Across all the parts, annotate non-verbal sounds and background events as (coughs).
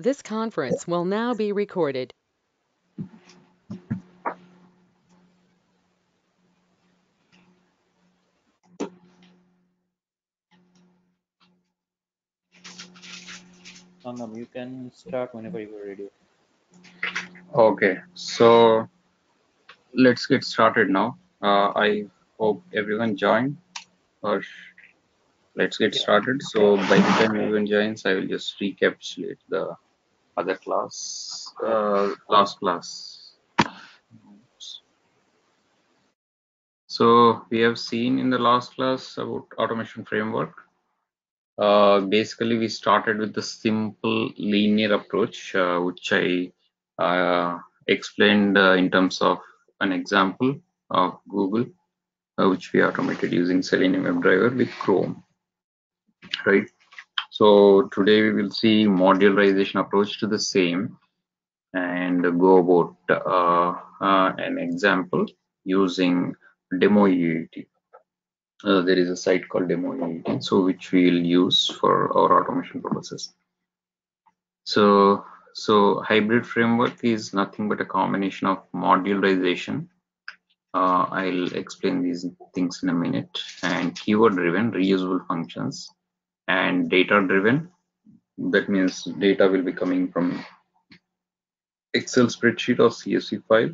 This conference will now be recorded. Sangam, you can start whenever you are ready. Okay, so let's get started now. Uh, I hope everyone joined or let's get started. So by the time everyone joins, I will just recapitulate the other class, uh, last class. So we have seen in the last class about automation framework. Uh, basically, we started with the simple linear approach, uh, which I uh, explained uh, in terms of an example of Google, uh, which we automated using Selenium WebDriver with Chrome, right? So today we will see modularization approach to the same and go about uh, uh, an example using demo AUT. Uh, there is a site called demo AUT, so which we will use for our automation purposes. So, so hybrid framework is nothing but a combination of modularization. Uh, I'll explain these things in a minute and keyword driven reusable functions and data driven. That means data will be coming from Excel spreadsheet or CSV file.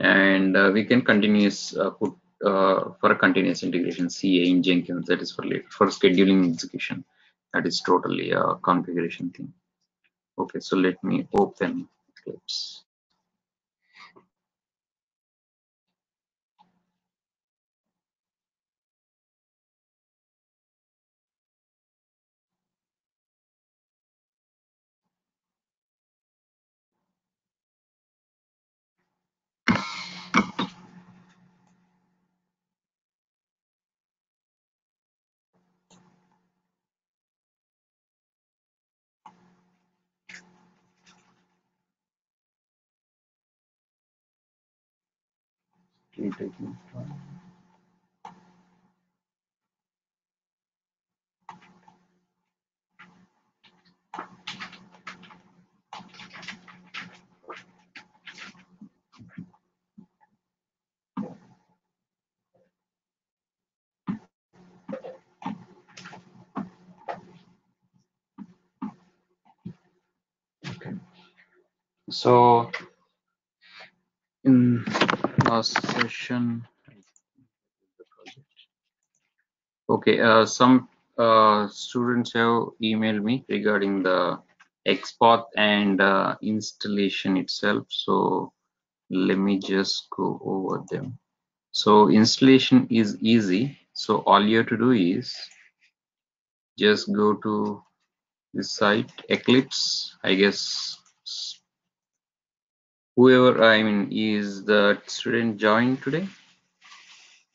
And uh, we can continuous uh, put uh, for a continuous integration CA in Jenkins that is for later for scheduling execution. That is totally a configuration thing. Okay, so let me open Eclipse. Okay. So in last session, okay, uh, some uh, students have emailed me regarding the XPath and uh, installation itself. So let me just go over them. So installation is easy. So all you have to do is just go to this site Eclipse. I guess whoever I mean is the student joined today.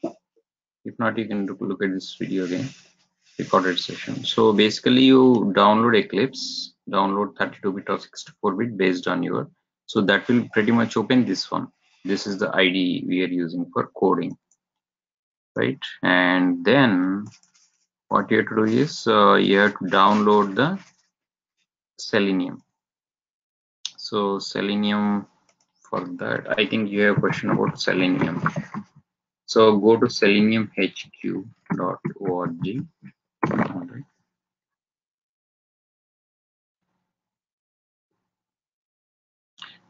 If not, you can look at this video again, recorded session. So basically, you download Eclipse, download 32-bit or 64-bit based on your. So that will pretty much open this one. This is the IDE we are using for coding, right? And then what you have to do is uh, you have to download the Selenium. So Selenium for that, I think you have a question about Selenium. So go to seleniumhq.org.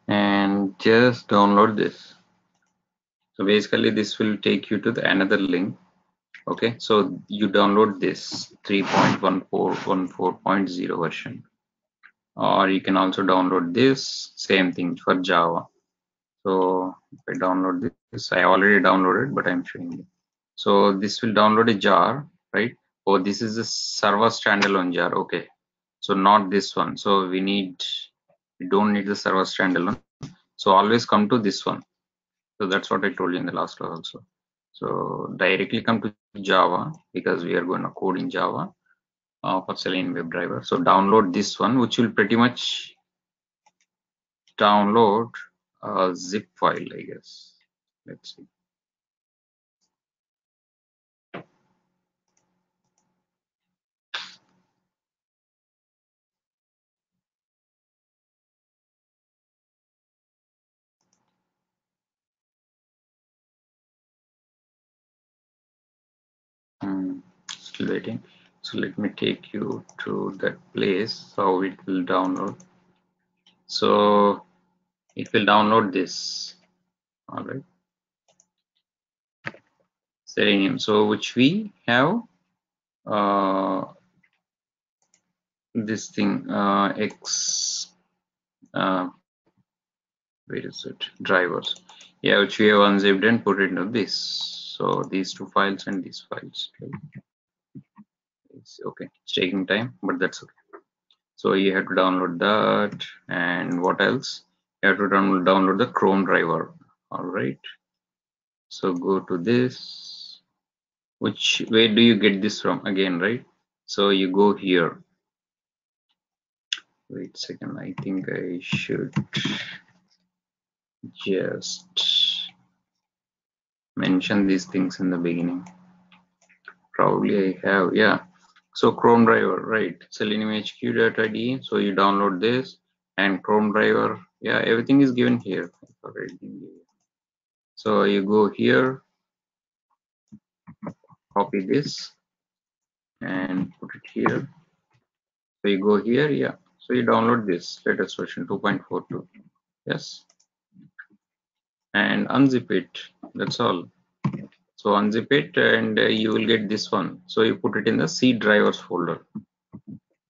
And just download this. So basically this will take you to the another link. Okay, so you download this 3.14.14.0 version. Or you can also download this same thing for Java. So if I download this, I already downloaded, but I'm showing you. So this will download a jar, right? Oh, this is a server standalone jar. Okay, so not this one. So we need, we don't need the server standalone. So always come to this one. So that's what I told you in the last class also. So directly come to Java because we are going to code in Java uh, for Selenium WebDriver. So download this one, which will pretty much download a zip file, I guess. Let's see. Hmm, still waiting. so let me take you to that place how it will download so it will download this. All right selenium. So which we have uh, this thing uh, x uh, where is it? Drivers. Yeah which we have unzipped and put it into this. So these two files and these files. It's okay. It's taking time but that's okay. So you have to download that. And what else have to download, the chrome driver. All right. So go to this. Which where do you get this from? Again right? So you go here. Wait a second. I think i should just mention these things in the beginning. Probably i have yeah. So chrome driver right. Selenium hq.ide so you download this and chrome driver. Yeah everything is given here. So you go here copy this and put it here. So you go here yeah. So you download this latest version 2.42 yes. And unzip it. That's all. So unzip it and uh, you will get this one. So you put it in the c drivers folder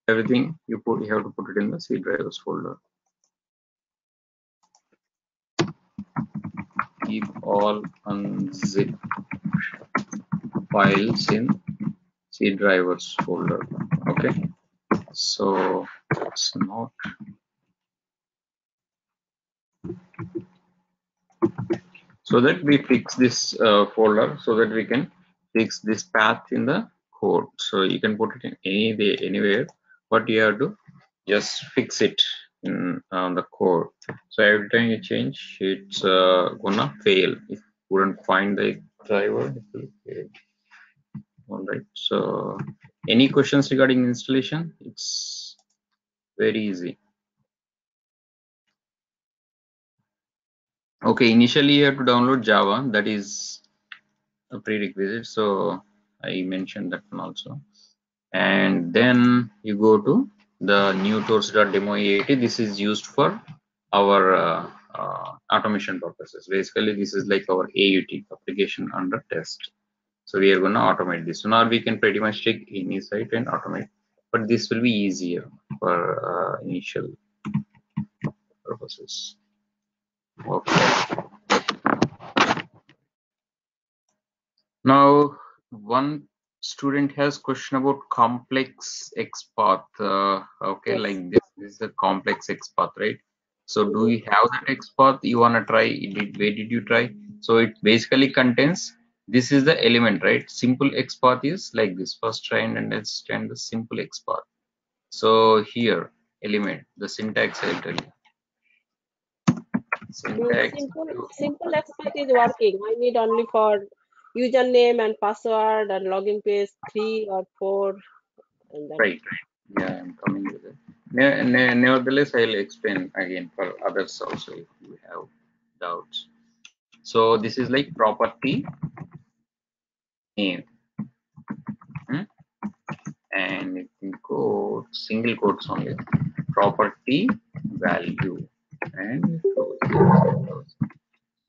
everything you put you have to put it in the c drivers folder. Keep all unzip files in c drivers folder okay? So it's not so that we fix this uh, folder so that we can fix this path in the code. So you can put it in any day anywhere but you have to just fix it in on the code. So every time you change it's uh, gonna fail. It wouldn't find the driver. All right so any questions regarding installation? It's very easy. Okay initially you have to download java. That is a prerequisite. So i mentioned that one also and then you go to the new tools.demo AUT. this is used for our uh, uh, automation purposes basically this is like our AUT application under test so we are going to automate this so now we can pretty much take any site and automate but this will be easier for uh, initial purposes Okay. Now, one student has question about complex XPath. Uh, okay, Yes. like this, this is a complex XPath, right? So do we have that XPath? You wanna try? Did, where did you try? So it basically contains. This is the element, right? Simple XPath is like this. First try and understand the simple XPath. So here, element, the syntax I'll tell you. Syntax. Simple, simple XPath is working. I need only for username and password and login page three or four. Right. Yeah, I'm coming with it. Ne- ne- Nevertheless, I'll explain again for others also if you have doubts. So this is like property name. Hmm? And it can code single quotes only. Property value and close.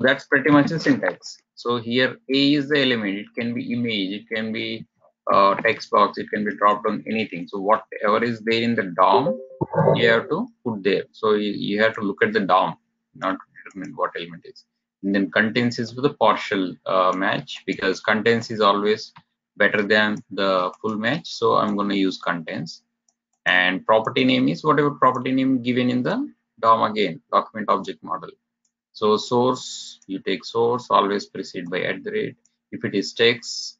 That's pretty much the syntax. So here A is the element. It can be image. It can be uh, text box. It can be dropped on anything. So whatever is there in the DOM, you have to put there. So you, you have to look at the DOM, not determine what element is. And then contains is for the partial uh, match because contains is always better than the full match. So I'm going to use contains. And property name is whatever property name given in the DOM again, document object model. So source, you take source, always precede by at the rate. If it is text,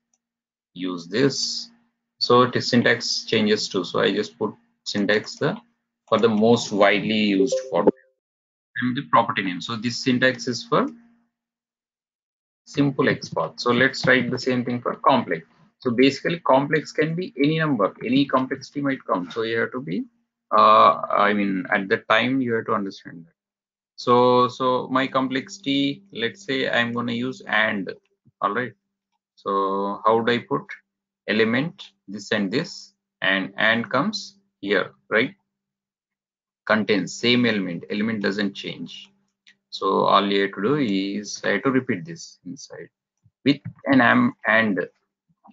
use this. So it is syntax changes too. So I just put syntax the for the most widely used format and the property name. So this syntax is for simple XPath. So let's write the same thing for complex. So basically complex can be any number, any complexity might come. So you have to be, uh, I mean, at the time you have to understand that. So, so my complexity, let's say I'm going to use and, all right. So how do I put element this and this and and comes here right contains same element element doesn't change so all you have to do is I have to repeat this inside with an am and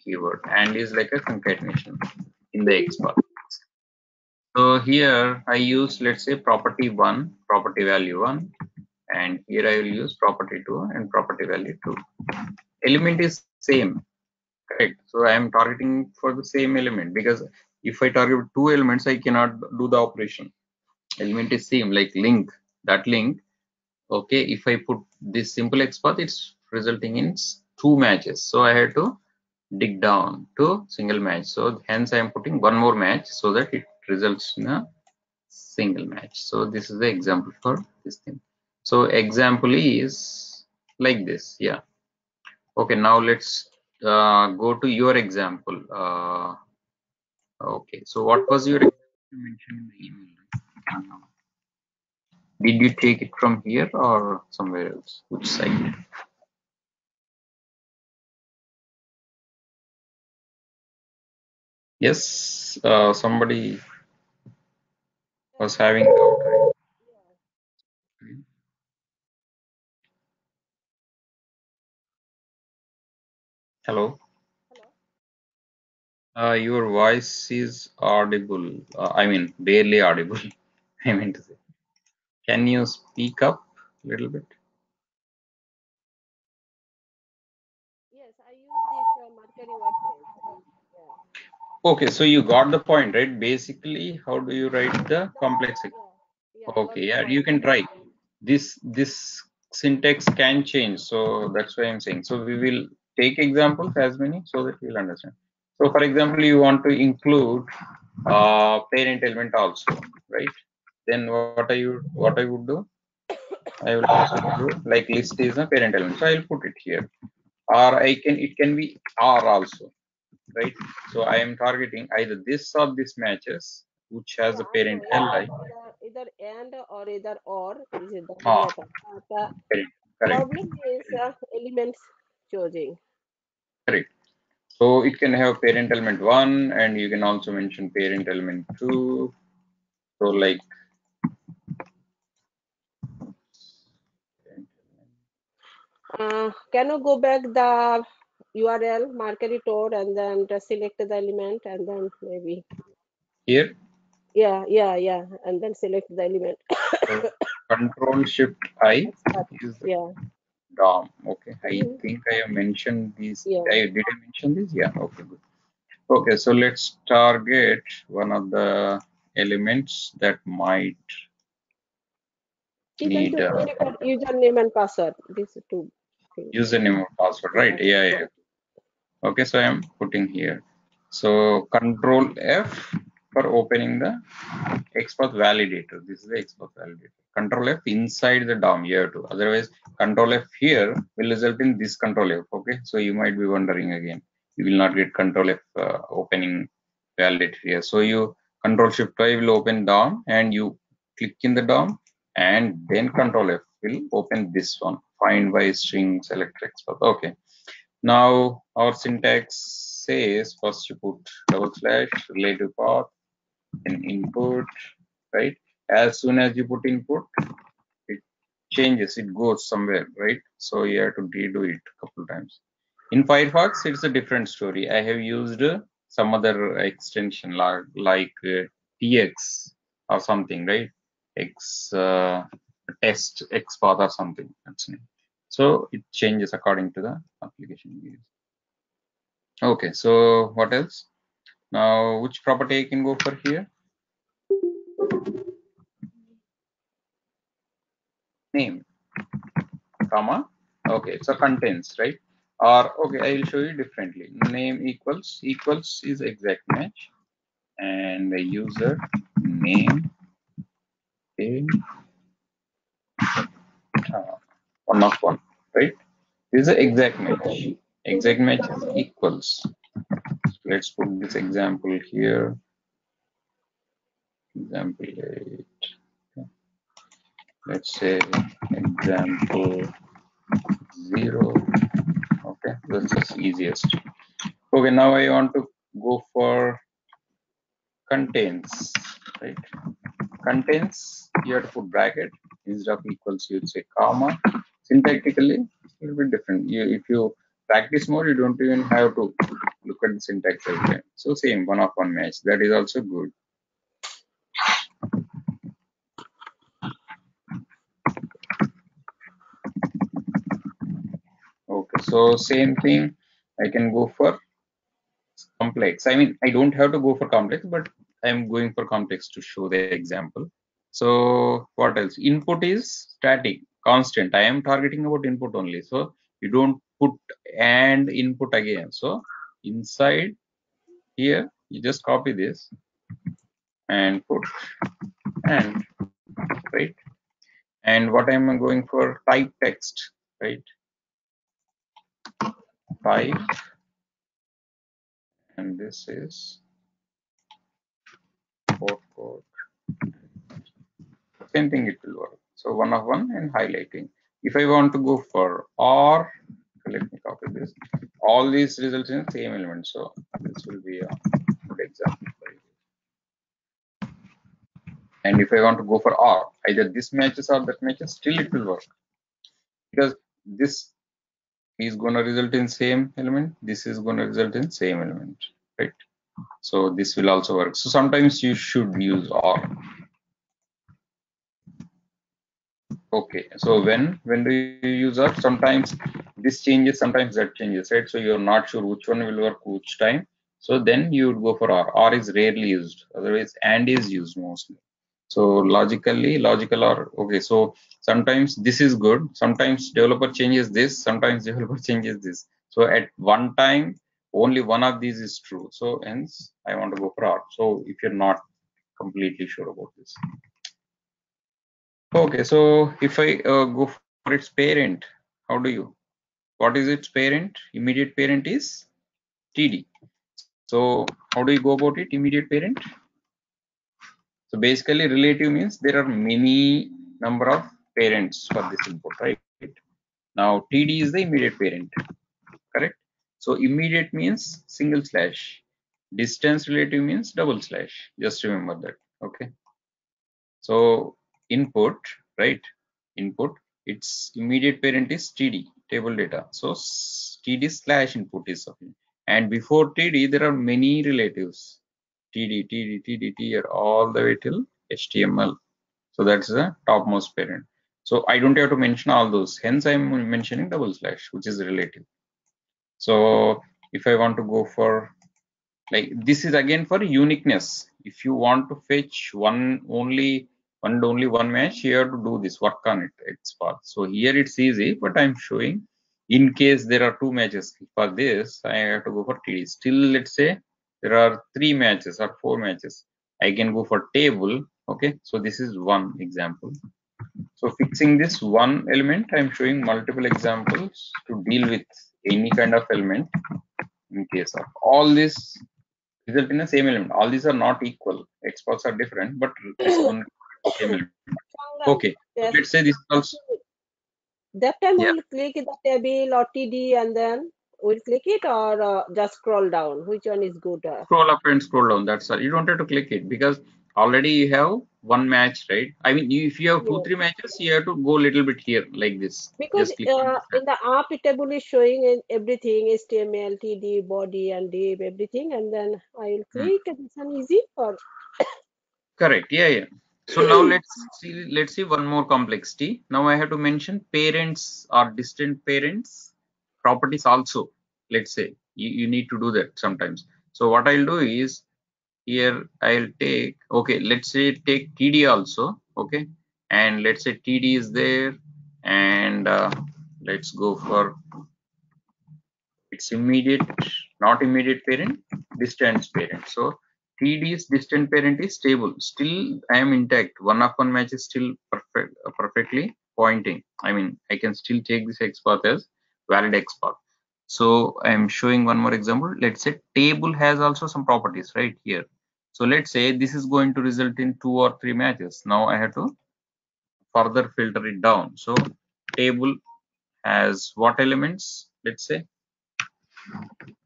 keyword and is like a concatenation in the XPath. So here I use let's say property one, property value one, and here I will use property two and property value two. Element is same, correct? So I am targeting for the same element because if I target two elements, I cannot do the operation. Element is same like link. That link okay if i put this simple XPath it's resulting in two matches so i have to dig down to single match so hence i am putting one more match so that it results in a single match. So this is the example for this thing. So example is like this. Yeah. Okay now let's uh, go to your example. Uh, okay. So what was your in the email? Did you take it from here or somewhere else? Which site? Yes, uh, somebody was having doubt, right? Hello. Uh, your voice is audible. Uh, I mean, barely audible. (laughs) I meant to say. Can you speak up a little bit? Yes, I use this uh, Mercury workspace. Yeah. Okay, so you got the point, right? Basically, how do you write the complex? Okay, yeah, you can try. This this syntax can change, so that's why I'm saying. So we will take examples as many so that we'll understand. So for example, you want to include uh, parent element also, right? Then what I would what I would do? I will also do like list is a parent element, so I'll put it here. Or I can it can be R also, right? So I am targeting either this or this matches, which has a parent li. Either, either and or either or is it the Ah. uh, Correct. Correct. problem is uh, elements choosing. Correct. So it can have parent element one, and you can also mention parent element two. So like. Uh, can you go back the URL Mercury Tours and then just select the element and then maybe Here, yeah yeah yeah and then select the element. so (coughs) Control Shift I is Yeah DOM. Okay, I Mhm. think I have mentioned these. Yeah. I, did I mention this? Yeah. Okay, good. Okay, so let's target one of the elements that might you need uh, username and password. These two things. username or password, right? Yeah, yeah. Okay, so I am putting here. So Control F for opening the XPath validator. This is the XPath validator. Control F inside the DOM here too. Otherwise, Control F here will result in this Control F. Okay, so you might be wondering again. You will not get Control F uh, opening validator here. So you Control Shift Y will open DOM and you click in the DOM and then Control F will open this one. Find by string select XPath. Okay. Now our syntax says first you put double slash relative path and input, right? As soon as you put input, it changes, it goes somewhere, right? So you have to redo it a couple of times. In Firefox, it's a different story. I have used uh, some other extension like, like uh, TX or something, right? X uh, test XPath or something. That's name. So it changes according to the application use. Okay, so what else? Now, which property I can go for here? Name, comma. Okay, so contains, right? Or okay, I will show you differently. Name equals equals is exact match, and the user name uh, of one, right? This is an exact match. Exact match is equals. Let's put this example here. Example eight. Let's say example zero. Okay, this is easiest. Okay, now I want to go for contains, right? Contains, you have to put bracket instead of equals, you'd say comma. Syntactically, a little bit different. You, if you practice more, you don't even have to look at the syntax again. So same one of one match. That is also good. Okay, so same thing. I can go for complex. I mean, I don't have to go for complex, but I'm going for complex to show the example. So what else? Input is static, constant. I am targeting about input only. So you don't put and input again. So inside here, you just copy this and put and right. And what I am going for? Type text, right? Type and this is quote quote same thing it will so one of one and highlighting. If i want to go for or let me copy this. All these results in same element. So this will be a good example and if i want to go for or either this matches or that matches still it will work. Because this is going to result in same element this is going to result in same element right? So this will also work. So sometimes you should use or okay so when when do you use or sometimes this changes sometimes that changes right? So you're not sure which one will work which time. So then you would go for or or is rarely used otherwise and is used mostly. So logically logical or okay so sometimes this is good sometimes developer changes this sometimes (laughs) developer changes this. So at one time only one of these is true. So hence i want to go for or so if you're not completely sure about this okay so if i uh, go for its parent how do you? What is its parent? Immediate parent is td so how do you go about it immediate parent? So basically relative means there are many number of parents for this input right? Now td is the immediate parent correct? So immediate means single slash. Distance relative means double slash. Just remember that okay? So input right? Input its immediate parent is td table data. So td slash input is something and before td there are many relatives. Td td td tr all the way till html so that's the topmost parent. So i don't have to mention all those. Hence i'm mentioning double slash which is relative. So if i want to go for like this is again for uniqueness. If you want to fetch one only one only one match you have to do this work on it it's path so here it's easy but i'm showing in case there are two matches for this i have to go for td still let's say there are three matches or four matches i can go for table okay? So this is one example. So fixing this one element i'm showing multiple examples to deal with any kind of element in case of all this result in the same element. All these are not equal. XPaths are different but (clears throat) this one same element. Okay Yes. let's say this also That time Yeah. we'll click the table or TD and then we'll click it or uh, just scroll down. Which one is good? Uh, scroll up and scroll down that's all you don't have to click it because already you have one match right i mean if you have two Yeah. three matches you have to go a little bit here like this because just click on uh, in the app table is showing in everything HTML, TD, body, and div, everything, and then I will Hmm. click and this one easy or correct yeah yeah so now (clears throat) let's see let's see one more complexity. Now i have to mention parents or distant parents properties also let's say. You, you need to do that sometimes. So what i'll do is here i'll take okay let's say take td also okay? And let's say td is there and uh, let's go for its immediate not immediate parent distant parent. So td's distant parent is stable. Still i am intact. One of one match is still perfect perfectly pointing. I mean i can still take this x path as valid x path. So i am showing one more example. Let's say table has also some properties right here. So let's say this is going to result in two or three matches. Now i have to further filter it down. So table has what elements let's say?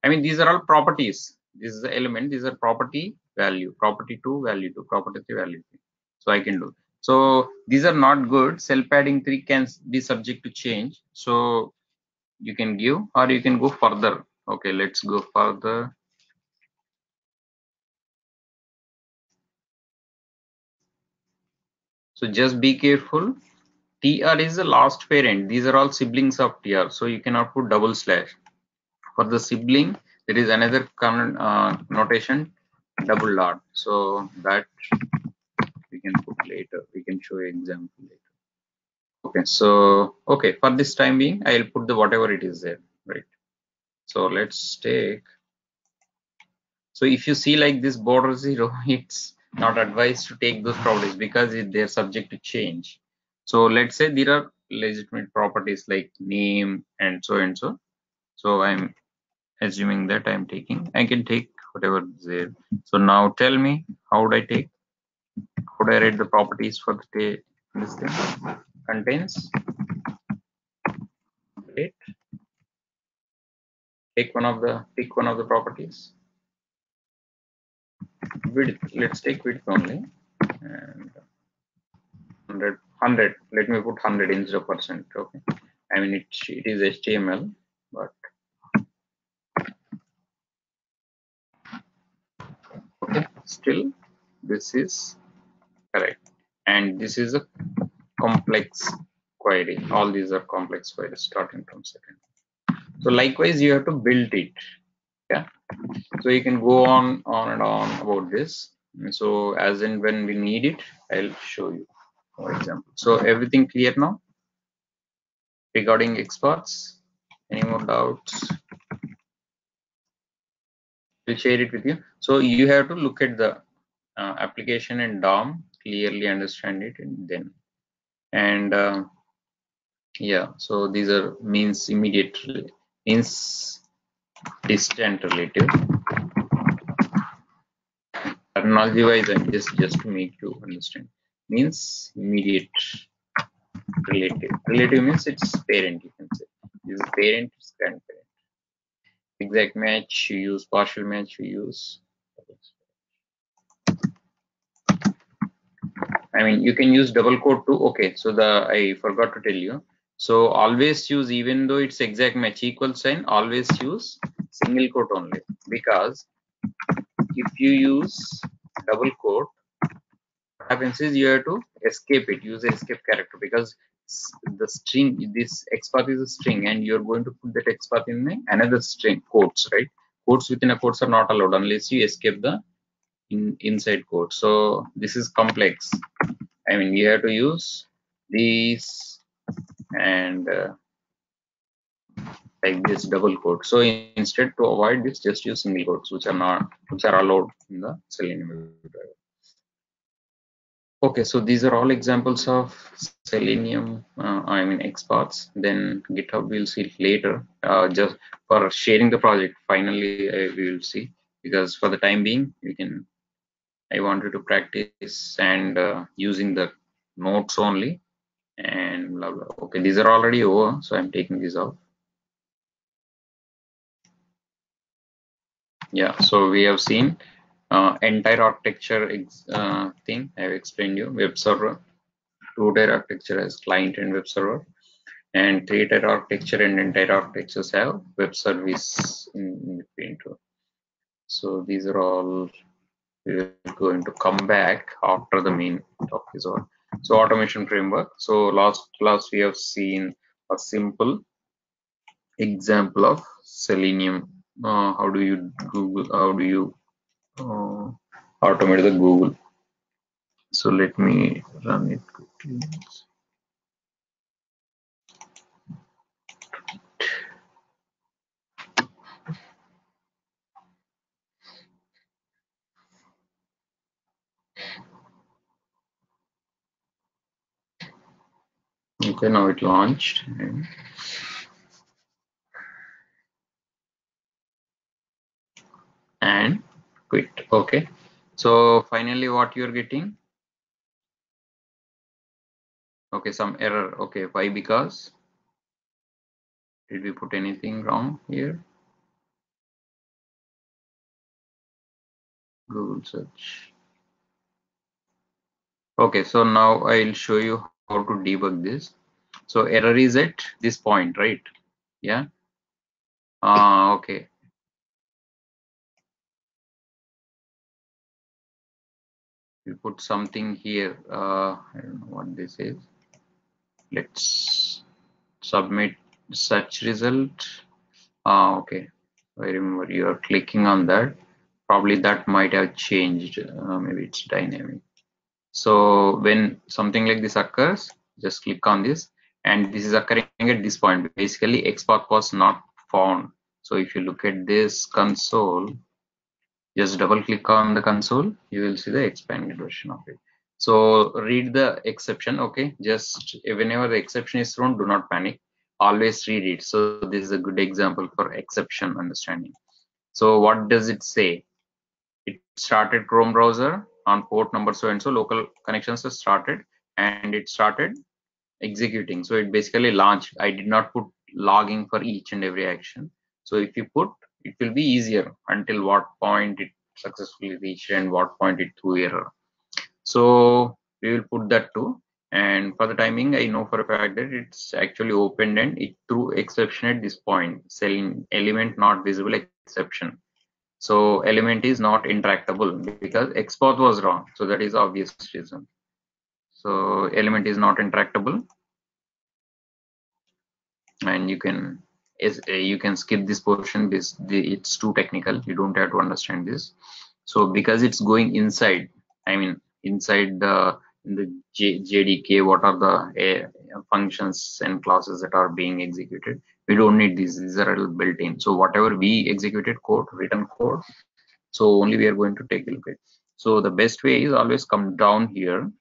I mean, these are all properties. This is the element. These are property value, property two, value two, property three, value three. So I can do. So these are not good. Cell padding three can be subject to change. So you can give or you can go further. Okay, let's go further. So just be careful. TR is the last parent. These are all siblings of TR. So you cannot put double slash. For the sibling, there is another common uh, notation, double dot. So that we can put later. We can show example later. Okay, so okay, for this time being, I'll put the whatever it is there, right? So let's take. So if you see like this border zero, (laughs) it's not advised to take those properties because they're subject to change. So let's say there are legitimate properties like name and so and so. So I'm assuming that I'm taking, I can take whatever is there. So now tell me, how would I take? How would I write the properties for the this thing? Contains date. Take one of the pick one of the properties. Width. Let's take width only. And 100, 100. Let me put 100 instead of percent. Okay. I mean it. It is HTML, but still this is correct. And this is a complex query. All these are complex queries starting from second. So likewise you have to build it. Yeah? So you can go on on and on about this. So as in when we need it i'll show you for example. So everything clear now? Regarding XPaths any more doubts? We'll share it with you so you have to look at the uh, application and dom clearly understand it and then and uh, yeah so these are means immediate means distant relative. Terminology wise i'm just just to make you understand. Means immediate relative. Relative means it's parent you can say. Is parent is grandparent. Exact match you use partial match you use I mean, you can use double quote too. Okay, so the I forgot to tell you. So always use, even though it's exact match equal sign, always use single quote only because if you use double quote, what happens is you have to escape it, use escape character because the string, this XPath is a string and you're going to put that XPath in the another string quotes, right? Quotes within a quotes are not allowed unless you escape the in inside quote. so this is complex i mean you have to use these and uh, like this double quote. So instead to avoid this just use single quotes which are not which are allowed in the selenium okay so these are all examples of selenium uh, i mean XPaths then github we'll see later uh, just for sharing the project. Finally uh, we will see because for the time being we can I wanted to practice and uh, using the notes only and blah blah. Okay, these are already over, so I'm taking these off. Yeah, so we have seen uh, entire architecture uh, thing. I've explained you web server, two tier architecture as client and web server, and three tier architecture and entire architectures have web service in between too. So these are all we're going to come back after the main talk is on. So automation framework. So last class we have seen a simple example of Selenium. Uh, how do you Google? How do you uh, automate the Google? So let me run it quickly. Okay, now it launched. And quit. Okay. So finally what you're getting? Okay, some error. Okay, why? Because did we put anything wrong here? Google search. Okay, so now I'll show you how to debug this. So error is at this point, right? Yeah. Uh, okay. We put something here. Uh, I don't know what this is. Let's submit search result. Uh, okay. I remember you are clicking on that. Probably that might have changed. Uh, maybe it's dynamic. So when something like this occurs, just click on this and this is occurring at this point. Basically XPath was not found. So if you look at this console, just double click on the console, you will see the expanded version of it. So read the exception, okay? Just whenever the exception is thrown, do not panic. Always read it. So this is a good example for exception understanding. So what does it say? It started Chrome browser on port number so and so local connections are started and it started executing. So it basically launched. I did not put logging for each and every action. So if you put it will be easier until what point it successfully reached and what point it threw error. So we will put that too. And for the timing i know for a fact that it's actually opened and it threw exception at this point selling element not visible exception so element is not interactable because XPath was wrong. So that is obvious reason. So element is not interactable. And you can is you can skip this portion this it's too technical you don't have to understand this so because it's going inside i mean inside the in the J, jdk what are the uh, Uh, functions and classes that are being executed. We don't need these these are all built in. So whatever we executed code written code so only we are going to take a look at. So the best way is always come down here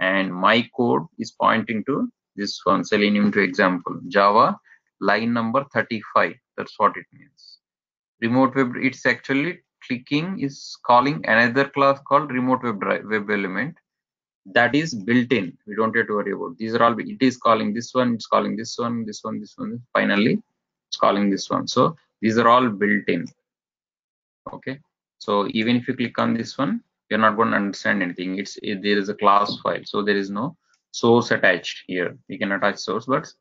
and my code is pointing to this one selenium to example java line number 35 that's what it means. Remote web it's actually clicking is calling another class called remote web web element that is built in. We don't have to worry about. These are all it is calling this one it's calling this one this one this one. Finally it's calling this one. So these are all built in. Okay? So even if you click on this one you're not going to understand anything. It's it, there is a class file so there is no source attached here. You can attach source but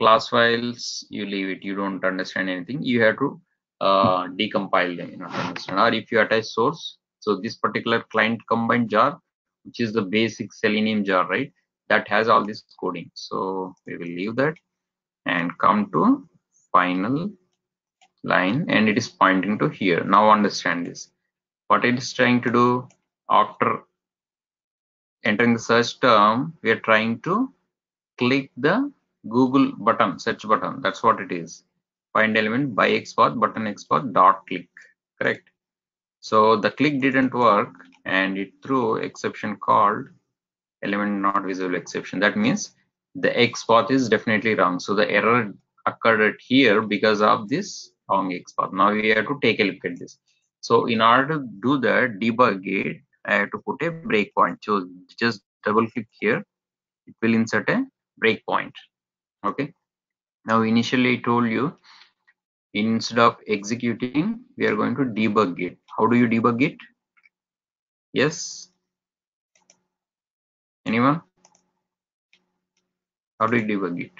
class files you leave it. You don't understand anything. You have to uh, decompile them order to understand. Or if you attach source so this particular client combined jar which is the basic selenium jar right? That has all this coding. So we will leave that and come to final line and it is pointing to here. Now understand this. What it is trying to do after entering the search term we are trying to click the google button search button. That's what it is. Find element by xpath button xpath dot click. Correct so the click didn't work and it threw exception called element not visible exception. That means the X path is definitely wrong. So the error occurred here because of this wrong X path. Now we have to take a look at this. So in order to do that, debug it, I have to put a breakpoint. So just double click here. It will insert a breakpoint. Okay. Now initially I told you instead of executing, we are going to debug it. How do you debug it? Yes. Anyone? How do you debug it?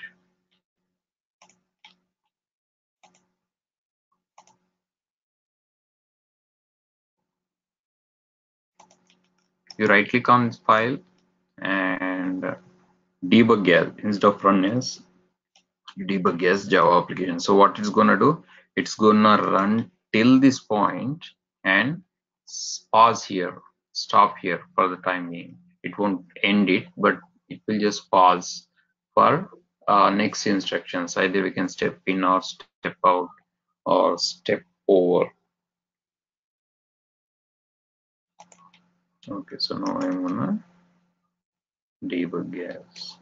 You right click on this file and debug as instead of run as debug as Java application. So what it's gonna do? It's gonna run till this point and pause here stop here for the time being. It won't end it but it will just pause for uh, next instructions. Either we can step in or step out or step over. Okay so now i'm gonna debug gas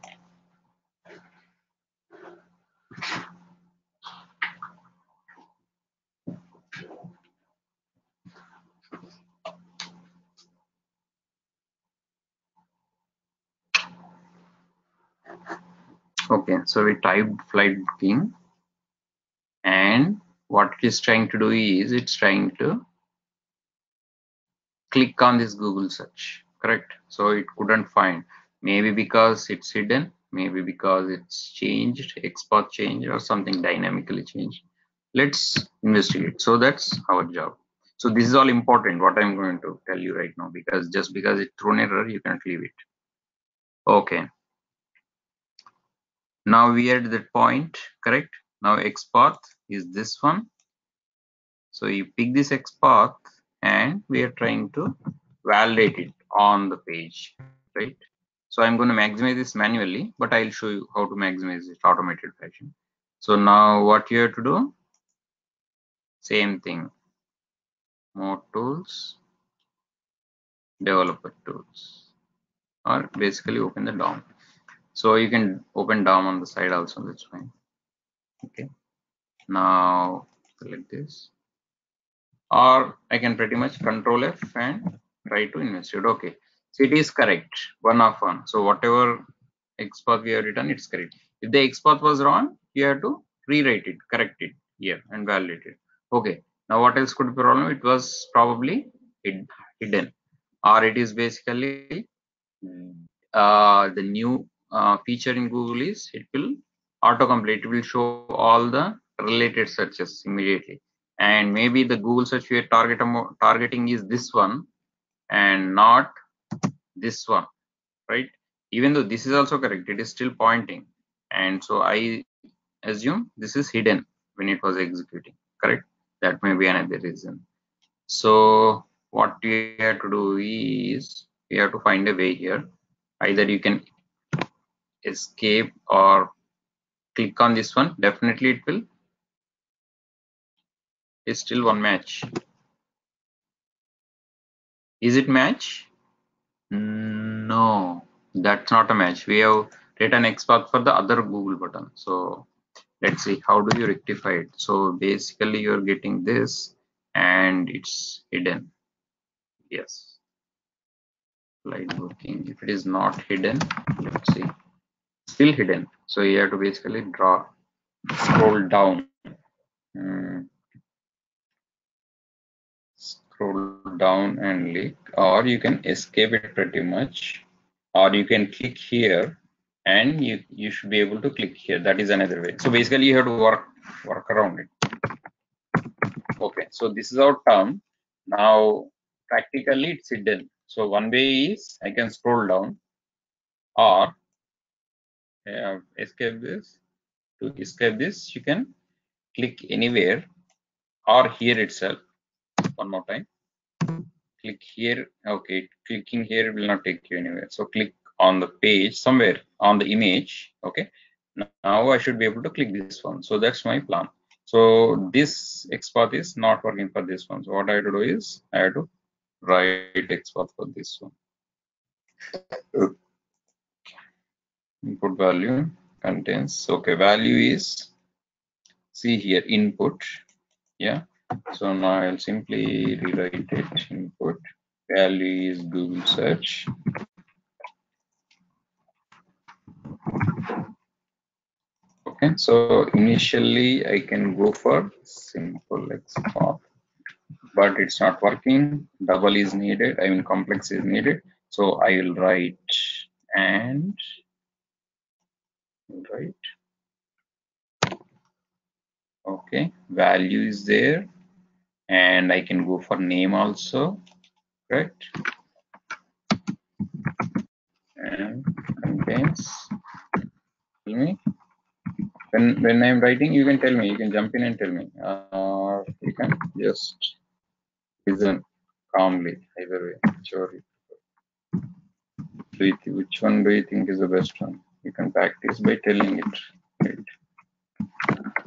okay so we typed flight booking and what it is trying to do is it's trying to click on this Google search, correct? So it couldn't find, maybe because it's hidden, maybe because it's changed, XPath changed or something dynamically changed. Let's investigate. So that's our job. So this is all important, what I'm going to tell you right now, because just because it thrown an error, you can't leave it. Okay. Now we are at that point, correct? Now x path is this one. So you pick this x path and we are trying to validate it on the page, right? So I'm going to maximize this manually, but I'll show you how to maximize it automated fashion. So now what you have to do? Same thing. More tools, developer tools, or basically open the DOM. So you can open DOM on the side also, that's fine. Okay. Now select this or I can pretty much control F and try to investigate. Okay, so it is correct, one of one. So whatever XPath we have written, it's correct. If the XPath was wrong, you have to rewrite it, correct it here and validate it. Okay, now what else could be problem? It was probably hidden or it is basically uh, the new uh, feature in Google is it will autocomplete. It will show all the related searches immediately and maybe the Google search we are target, targeting is this one and not this one, right? Even though this is also correct, it is still pointing. And so I assume this is hidden when it was executing, correct? That may be another reason. So what we have to do is we have to find a way here. Either you can escape or click on this one. Definitely it will is still one match. Is it match? No, that's not a match. We have written XPath for the other Google button. So let's see, how do you rectify it? So basically you're getting this and it's hidden. Yes. Slide working. If it is not hidden, let's see. Still hidden. So you have to basically draw, scroll down. Hmm. Scroll down and click or you can escape it pretty much. Or you can click here and you you should be able to click here. That is another way. So basically you have to work work around it. Okay. So this is our term. Now practically it's hidden. So one way is i can scroll down. Or uh, escape this. To escape this you can click anywhere or here itself. One more time. Click here. Okay clicking here will not take you anywhere. So click on the page somewhere on the image. Okay. Now i should be able to click this one. So that's my plan. So this xpath is not working for this one. So what i have to do is i have to write xpath for this one input value contains okay value is see here input yeah so now I'll simply rewrite it input value is Google search. Okay, so initially I can go for simple XPath, but it's not working. Double is needed, I mean complex is needed. So I will write and write okay value is there. And I can go for name also. Correct? And contains tell me. When when I'm writing you can tell me. You can jump in and tell me. Or uh, you can just listen calmly. Either way sure. Which one do you think is the best one you can practice by telling it right?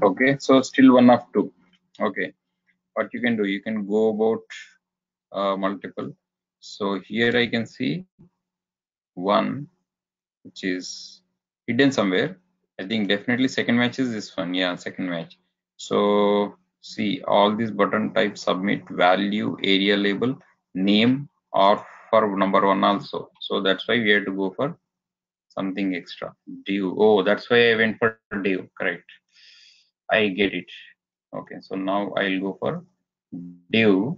Okay so still one of two. Okay what you can do you can go about uh, multiple. So here i can see one which is hidden somewhere. I think definitely second match is this one. Yeah second match. So see all these button type submit value area label name or for number one also. So that's why we have to go for something extra div oh that's why i went for div correct i get it okay so now i'll go for div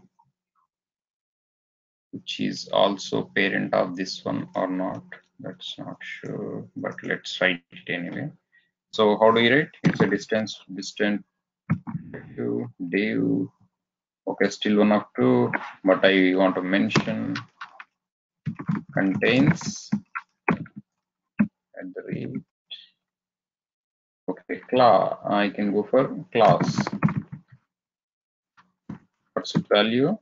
which is also parent of this one or not. That's not sure, but let's write it anyway. So how do you write? It's a distance distant to div. Okay, still one of two, but I want to mention contains at the rate. Hmm. Okay, class. I can go for class. What's its value?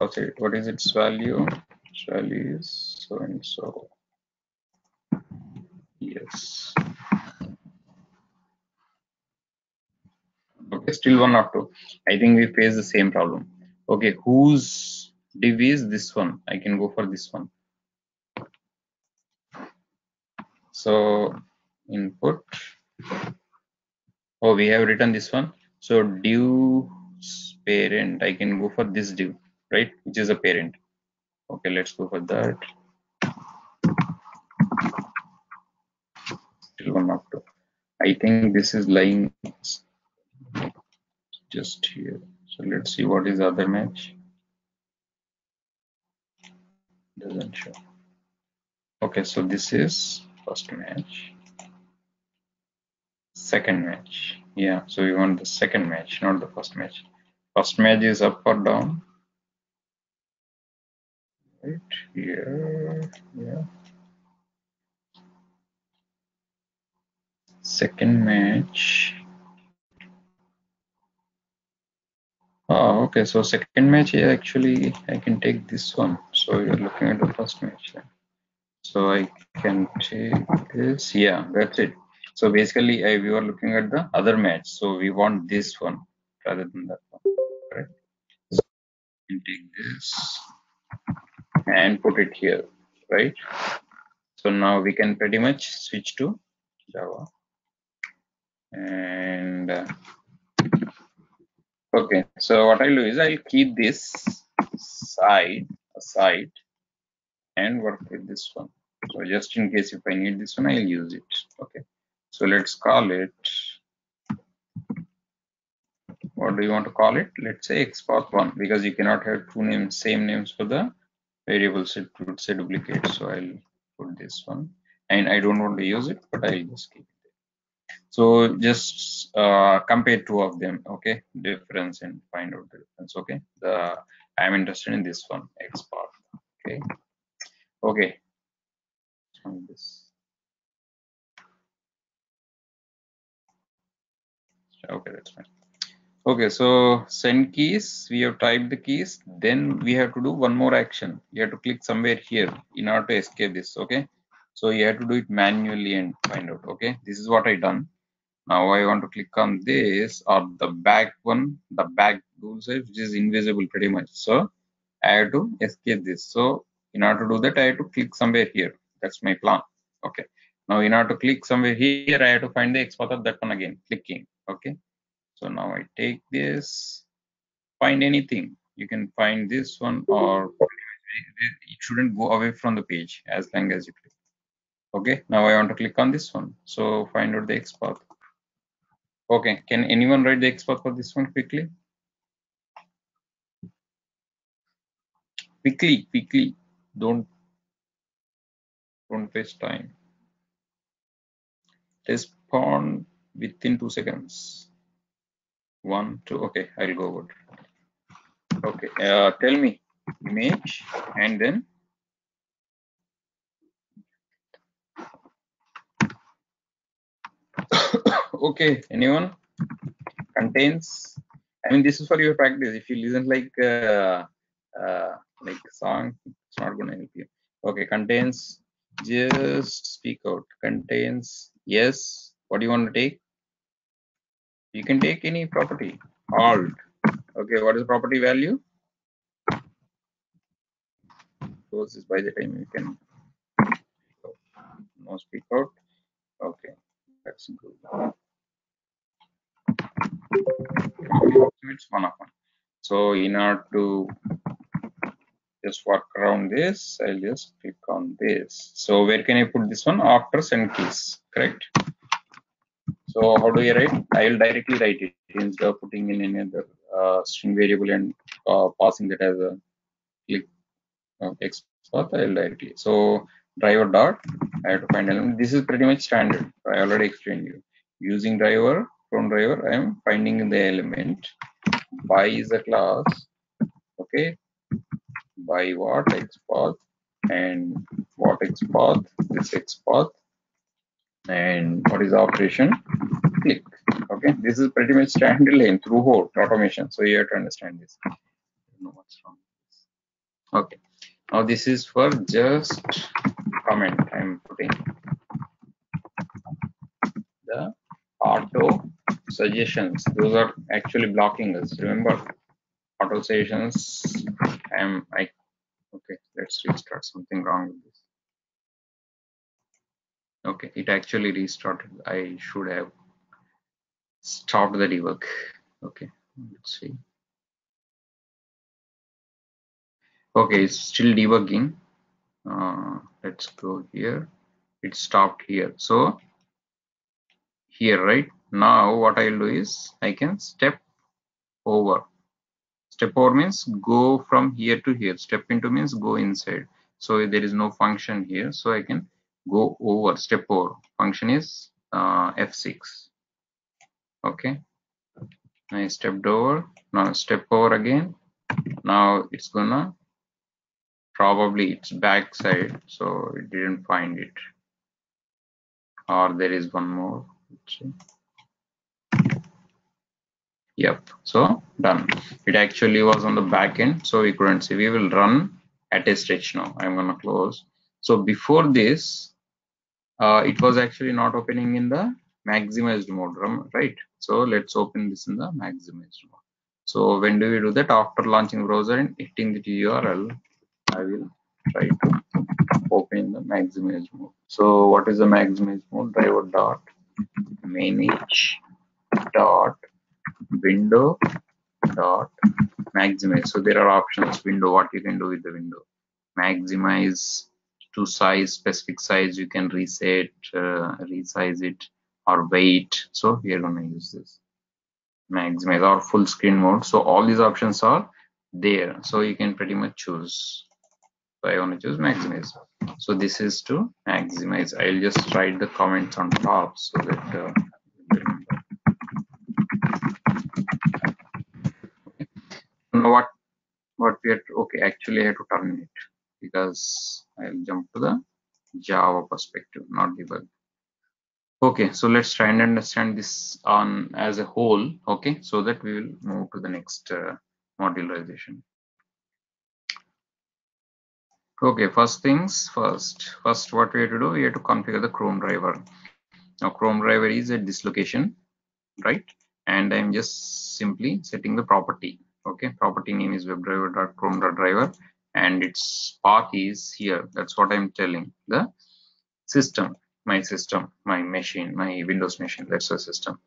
Okay, what is its value? Its value is so and so. Yes. Okay, still one or two. I think we face the same problem. Okay, whose div is this one? I can go for this one. So input. Oh, we have written this one. So due parent, I can go for this due right? Which is a parent. Okay, let's go for that. Still one to. I think this is lying just here. So let's see what is the other match. Doesn't show. Okay, so this is first match. Second match. Yeah, so we want the second match, not the first match. First match is up or down. Right here. Yeah. Second match. Oh, okay. So second match actually I can take this one. So you're looking at the first match. Then. So I can take this. Yeah, that's it. So basically, I, we were looking at the other match. So we want this one rather than that one. Right? So take this and put it here, right? So now we can pretty much switch to Java. And uh, okay, so what I'll do is I'll keep this side aside and work with this one. So just in case if I need this one, I'll use it. Okay. So let's call it. What do you want to call it? Let's say XPath one because you cannot have two names, same names for the variables. It would say duplicate. So I'll put this one, and I don't want to use it, but I'll just keep it. So just uh, compare two of them. Okay, difference and find out the difference. Okay, the I'm interested in this one XPath. Okay, okay. This. okay that's fine. Okay so send keys. We have typed the keys. Then we have to do one more action. You have to click somewhere here in order to escape this okay? So you have to do it manually and find out okay? This is what i done. Now i want to click on this or the back one the back tool which is invisible pretty much. So i have to escape this. So in order to do that i have to click somewhere here that's my plan. Okay. Now in order to click somewhere here. I have to find the XPath of that one again. Clicking okay. So now i take this. Find anything. You can find this one or it shouldn't go away from the page as long as you click. Okay. Now i want to click on this one. So find out the XPath. Okay. Can anyone write the XPath for this one quickly? Quickly quickly. Don't don't waste time respond within two seconds. One, two, okay, I'll go over. Okay, uh, tell me image and then (coughs) okay, anyone contains. I mean, this is for your practice. If you listen like uh, uh, like song, it's not to help you. Okay, contains. Just speak out. Contains. Yes. What do you want to take? You can take any property. Alt. Okay, what is property value? Close this by the time you can no speak out. Okay, that's good. It's one of one. So in order to just work around this, I'll just click on this. So where can I put this one? After send keys, correct? So how do you write? I will directly write it instead of putting in any other uh, string variable and uh, passing that as a click uh, x path I'll directly. So driver dot I have to find element. This is pretty much standard. I already explained you. Using driver from driver I am finding the element. By is a class. Okay. By what? X path and what x path? This x path. And what is the operation? Click. Okay? This is pretty much standard line throughout automation. So you have to understand this. Know what's wrong okay. Now this is for just comment i'm putting. The auto suggestions. Those are actually blocking us. Remember auto suggestions i'm i okay let's restart something wrong with this. Okay it actually restarted. I should have stopped the debug. Okay let's see. Okay it's still debugging. Uh, let's go here. It stopped here. So here right? Now what i'll do is i can step over step over means go from here to here. Step into means go inside. So there is no function here. So i can go over. Step over. Function is uh, f6 okay. I stepped over. Now step over again. Now it's gonna probably it's backside so it didn't find it. Or there is one more. Yep. So done. It actually was on the back end so we couldn't see. We will run at a stretch now. I'm gonna close. So before this uh, it was actually not opening in the maximized mode right? So let's open this in the maximized mode. So when do we do that? After launching browser and hitting the url i will try to open the maximized mode. So what is the maximized mode? Driver dot manage dot window dot maximize. So there are options window what you can do with the window. Maximize to size specific size you can reset uh, resize it or wait. So we are going to use this. Maximize or full screen mode. So all these options are there. So you can pretty much choose. So i want to choose maximize. So this is to maximize. I'll just write the comments on top so that uh, now what what we had okay actually i had to terminate because i'll jump to the java perspective not debug okay so let's try and understand this on as a whole okay so that we will move to the next uh, modularization. Okay first things first first what we have to do we have to configure the chrome driver. Now chrome driver is at this location right? And i'm just simply setting the property okay property name is webdriver.chrome.driver and its path is here. That's what i'm telling. The system my system my machine my windows machine that's a system.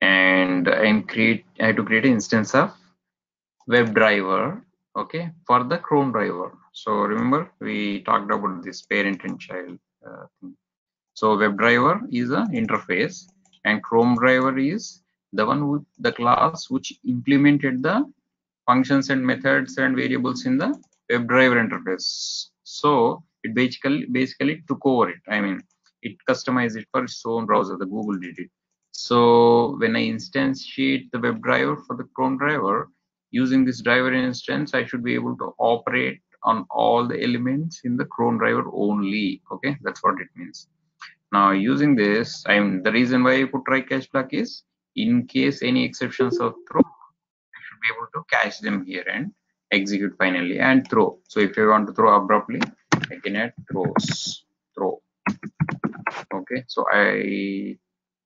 And i'm create i have to create an instance of webdriver okay for the chrome driver. So remember we talked about this parent and child uh, thing. so webdriver is an interface and chrome driver is the one with the class which implemented the functions and methods and variables in the WebDriver interface. So it basically basically took over it. I mean, it customized it for its own browser. The Google did it. So when I instantiate the WebDriver for the Chrome driver using this driver instance, I should be able to operate on all the elements in the Chrome driver only. Okay, that's what it means. Now using this, I'm the reason why I put try catch block is in case any exceptions are thrown, be able to catch them here and execute finally and throw. So if you want to throw abruptly, I can add throws, throw. Okay, so I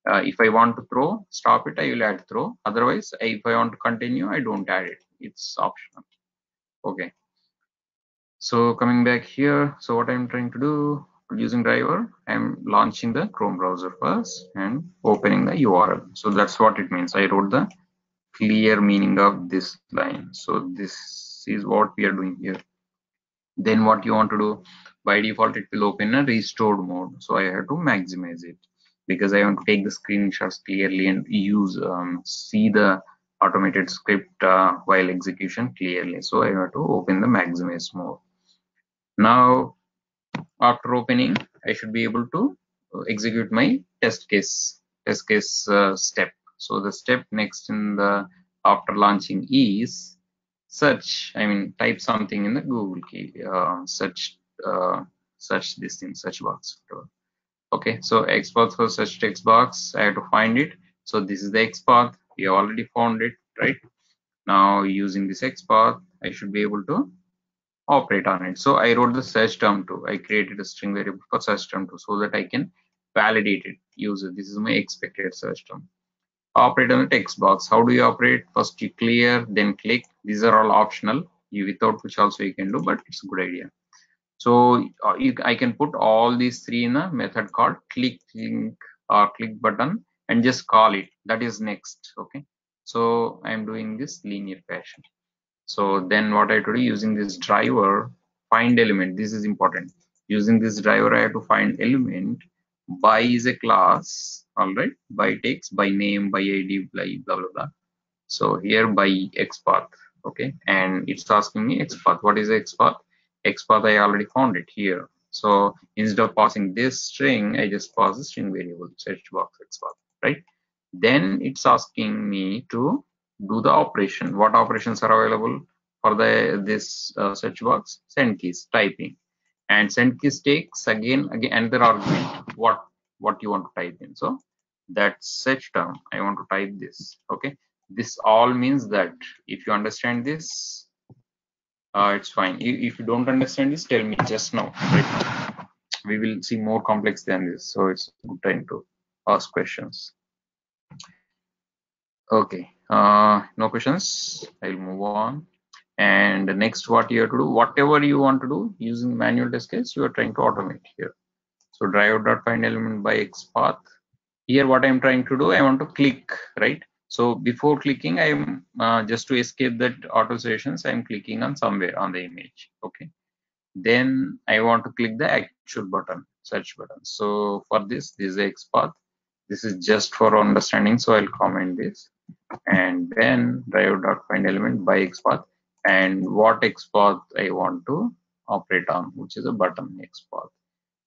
uh, if I want to throw, stop it, I will add throw. Otherwise, if I want to continue, I don't add it. It's optional. Okay. So coming back here, so what I'm trying to do using driver, I'm launching the Chrome browser first and opening the URL. So that's what it means. I wrote the clear meaning of this line. So this is what we are doing here. Then what you want to do, by default, it will open a restored mode. So I have to maximize it because I want to take the screenshots clearly and use, um, see the automated script uh, while execution clearly. So I have to open the Maximise mode Now, after opening, I should be able to execute my test case test case uh, step. So the step next in the after launching is search. I mean, type something in the Google key uh, search uh, search this thing search box. Okay, so XPath for search text box. I have to find it. So this is the XPath. We already found it, right? Now using this XPath, I should be able to operate on it. So I wrote the search term too. I created a string variable for search term too, so that I can validate it. Use it. This is my expected search term. Operate on the text box. How do you operate? First you clear, then click. These are all optional. You without which also you can do, but it's a good idea. So uh, you, I can put all these three in a method called click link or click button and just call it. That is next. Okay. So I'm doing this linear fashion. So then what I have to do using this driver, find element. This is important. Using this driver, I have to find element. By is a class. All right. By takes by name, by ID, blah blah blah. blah. So here by XPath. Okay. And it's asking me XPath. What is XPath? XPath I already found it here. So instead of passing this string, I just pass the string variable search box XPath, right? Then it's asking me to do the operation. What operations are available for the this uh, search box? Send keys, typing, and send keys takes again again another argument. What what you want to type in? So that search term I want to type this. Okay, this all means that if you understand this, uh, it's fine. If you don't understand this, tell me just now. Right? We will see more complex than this, so it's good time to ask questions. Okay, uh, no questions. I'll move on. And next, what you have to do, whatever you want to do using manual test case, you are trying to automate here. So drive dot find element by XPath. Here, what I'm trying to do, I want to click, right? So before clicking, I'm uh, just to escape that auto suggestions, I'm clicking on somewhere on the image. Okay. Then I want to click the actual button, search button. So for this, this is XPath. This is just for understanding. So I'll comment this and then driver.find element by XPath and what XPath I want to operate on, which is a button XPath.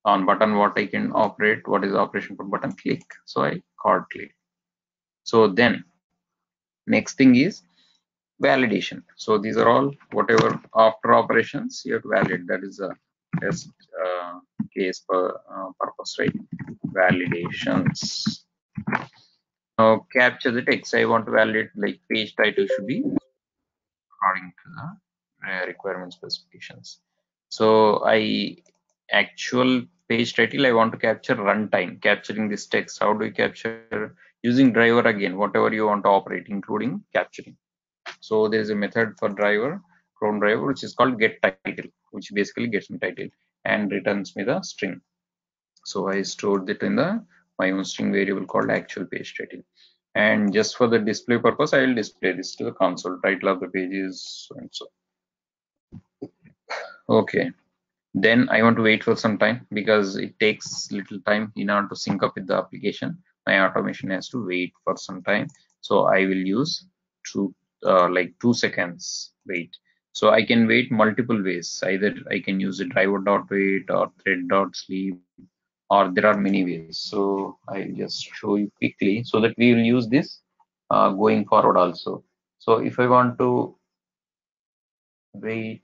On button, what I can operate, what is operation for button click. So I card click. So then next thing is validation. So these are all whatever after operations you have to validate. That is a test uh, case per uh, purpose right? Validations. Now capture the text. I want to validate like page title should be according to the uh, requirement specifications. So i actual page title i want to capture runtime capturing this text. How do we capture? Using driver again whatever you want to operate including capturing. So there is a method for driver chrome driver which is called get title which basically gets me title and returns me the string. So i stored it in the my own string variable called actual page title. And just for the display purpose i will display this to the console title of the page is so and so. Okay then i want to wait for some time because it takes little time in order to sync up with the application. My automation has to wait for some time. So i will use two uh, like two seconds wait. So i can wait multiple ways. Either i can use a driver dot wait or thread dot sleep or there are many ways. So i'll just show you quickly so that we will use this uh, going forward also. So if i want to wait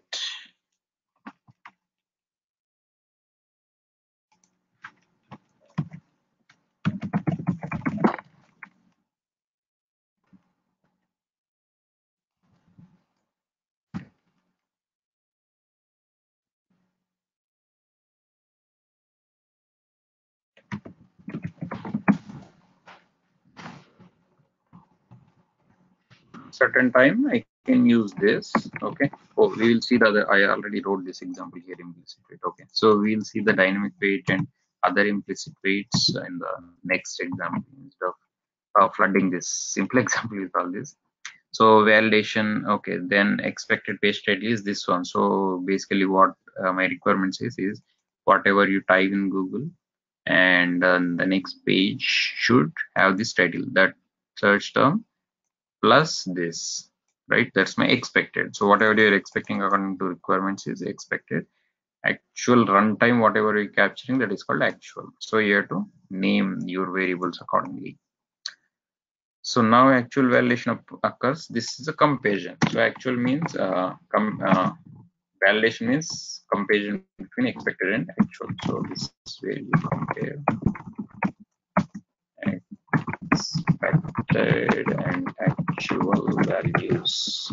certain time I can use this. Okay. Oh, we will see the other. I already wrote this example here implicit wait. Okay. So we'll see the dynamic wait and other implicit waits in the next example instead of uh, flooding this simple (laughs) example with all this. So validation. Okay. Then expected page title is this one. So basically what uh, my requirement says is whatever you type in Google and uh, the next page should have this title that search term plus this, right? That's my expected. So whatever you're expecting according to requirements is expected. Actual runtime, whatever you're capturing, that is called actual. So you have to name your variables accordingly. So now actual validation occurs. This is a comparison. So actual means uh, com uh, validation means comparison between expected and actual. So this is where you compare expected and actual values.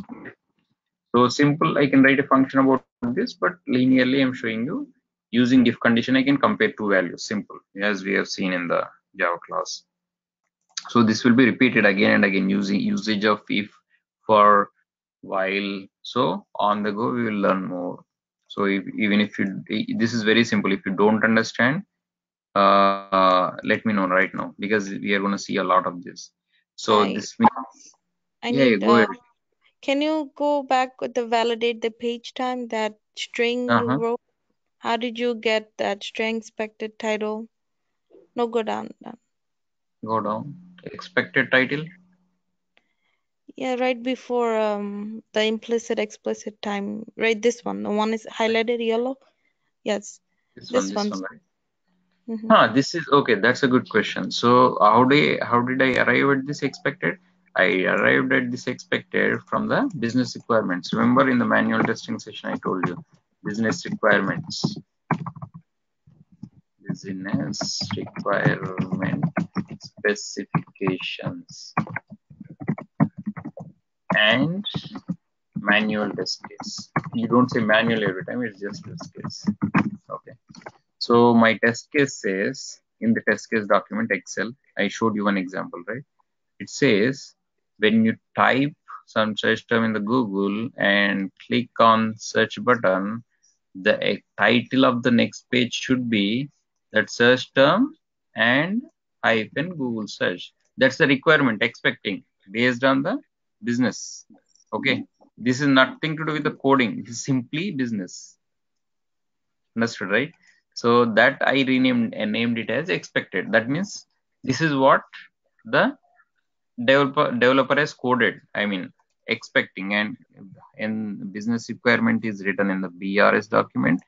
So simple, I can write a function about this, but linearly I'm showing you using if condition, I can compare two values, simple, as we have seen in the Java class. So this will be repeated again and again using usage of if, for, while. So on the go, we will learn more. So if, even if you, this is very simple. If you don't understand, uh, let me know right now because we are going to see a lot of this. So I, this means, I yeah, need, go uh, ahead. can you go back with the validate the page time, that string Uh you wrote? How did you get that string expected title? No, go down, down. Go down. Expected title. Yeah, right before um the implicit explicit time. Right, this one. The one is highlighted yellow. Yes, This, this one, this one. one, right? Mhm. Huh, this is okay. That's a good question. So how I, how did I arrive at this expected? I arrived at this expected from the business requirements. Remember in the manual testing session, I told you business requirements. Business requirement specifications and manual test case. You don't say manual every time, it's just test case. So my test case says in the test case document Excel, I showed you one example, right? It says when you type some search term in the Google and click on search button, the title of the next page should be that search term and hyphen Google search. That's the requirement expecting based on the business. Okay. This is nothing to do with the coding. It is simply business. Understood, right? So that I renamed and named it as expected. That means this is what the developer developer has coded. I mean expecting and in business requirement is written in the BRS document.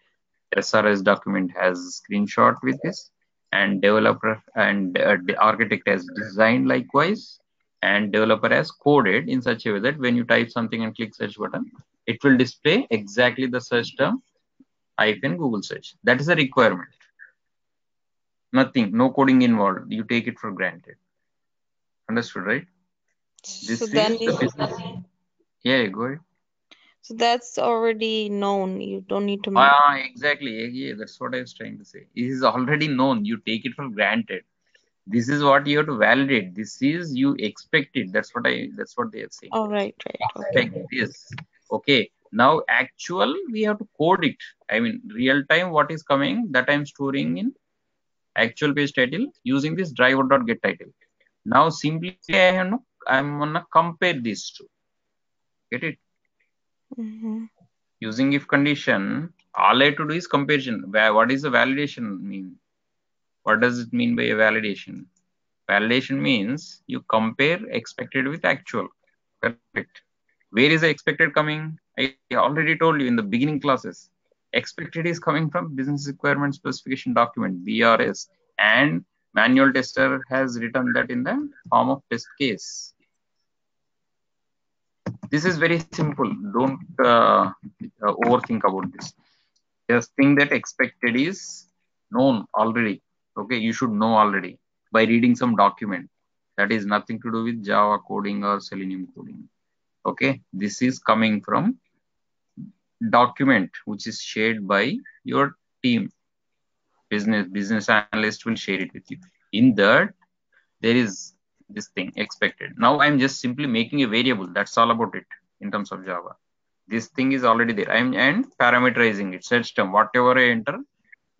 SRS document has screenshot with this and developer and uh, the architect has designed likewise and developer has coded in such a way that when you type something and click search button, it will display exactly the search term hyphen Google search. That is a requirement. Nothing, no coding involved. You take it for granted. Understood, right? This So is then the. Yeah, go ahead. so that's already known. You don't need to make. Ah, exactly. Yeah, that's what I was trying to say. It is already known. You take it for granted. This is what you have to validate. This is you expect it. That's what I. That's what they are saying. All right, right, right. Okay. Expect this. Okay. Now actual we have to code it. I mean real time what is coming that I'm storing in actual page title using this driver.get title. Now simply I have no, I'm gonna compare these two. Get it? Mm-hmm. Using if condition, all I have to do is comparison. Where what is the validation mean? What does it mean by a validation? Validation means you compare expected with actual. Correct. Where is the expected coming? I already told you in the beginning classes. Expected is coming from business requirement specification document, BRS, and manual tester has written that in the form of test case. This is very simple. Don't uh, uh, overthink about this. Just think that expected is known already. Okay, you should know already by reading some document. That is nothing to do with Java coding or Selenium coding. Okay, this is coming from document which is shared by your team. Business business analyst will share it with you. In that, there is this thing expected. Now I'm just simply making a variable. That's all about it in terms of Java. This thing is already there. I'm and parameterizing it. Search term, whatever I enter,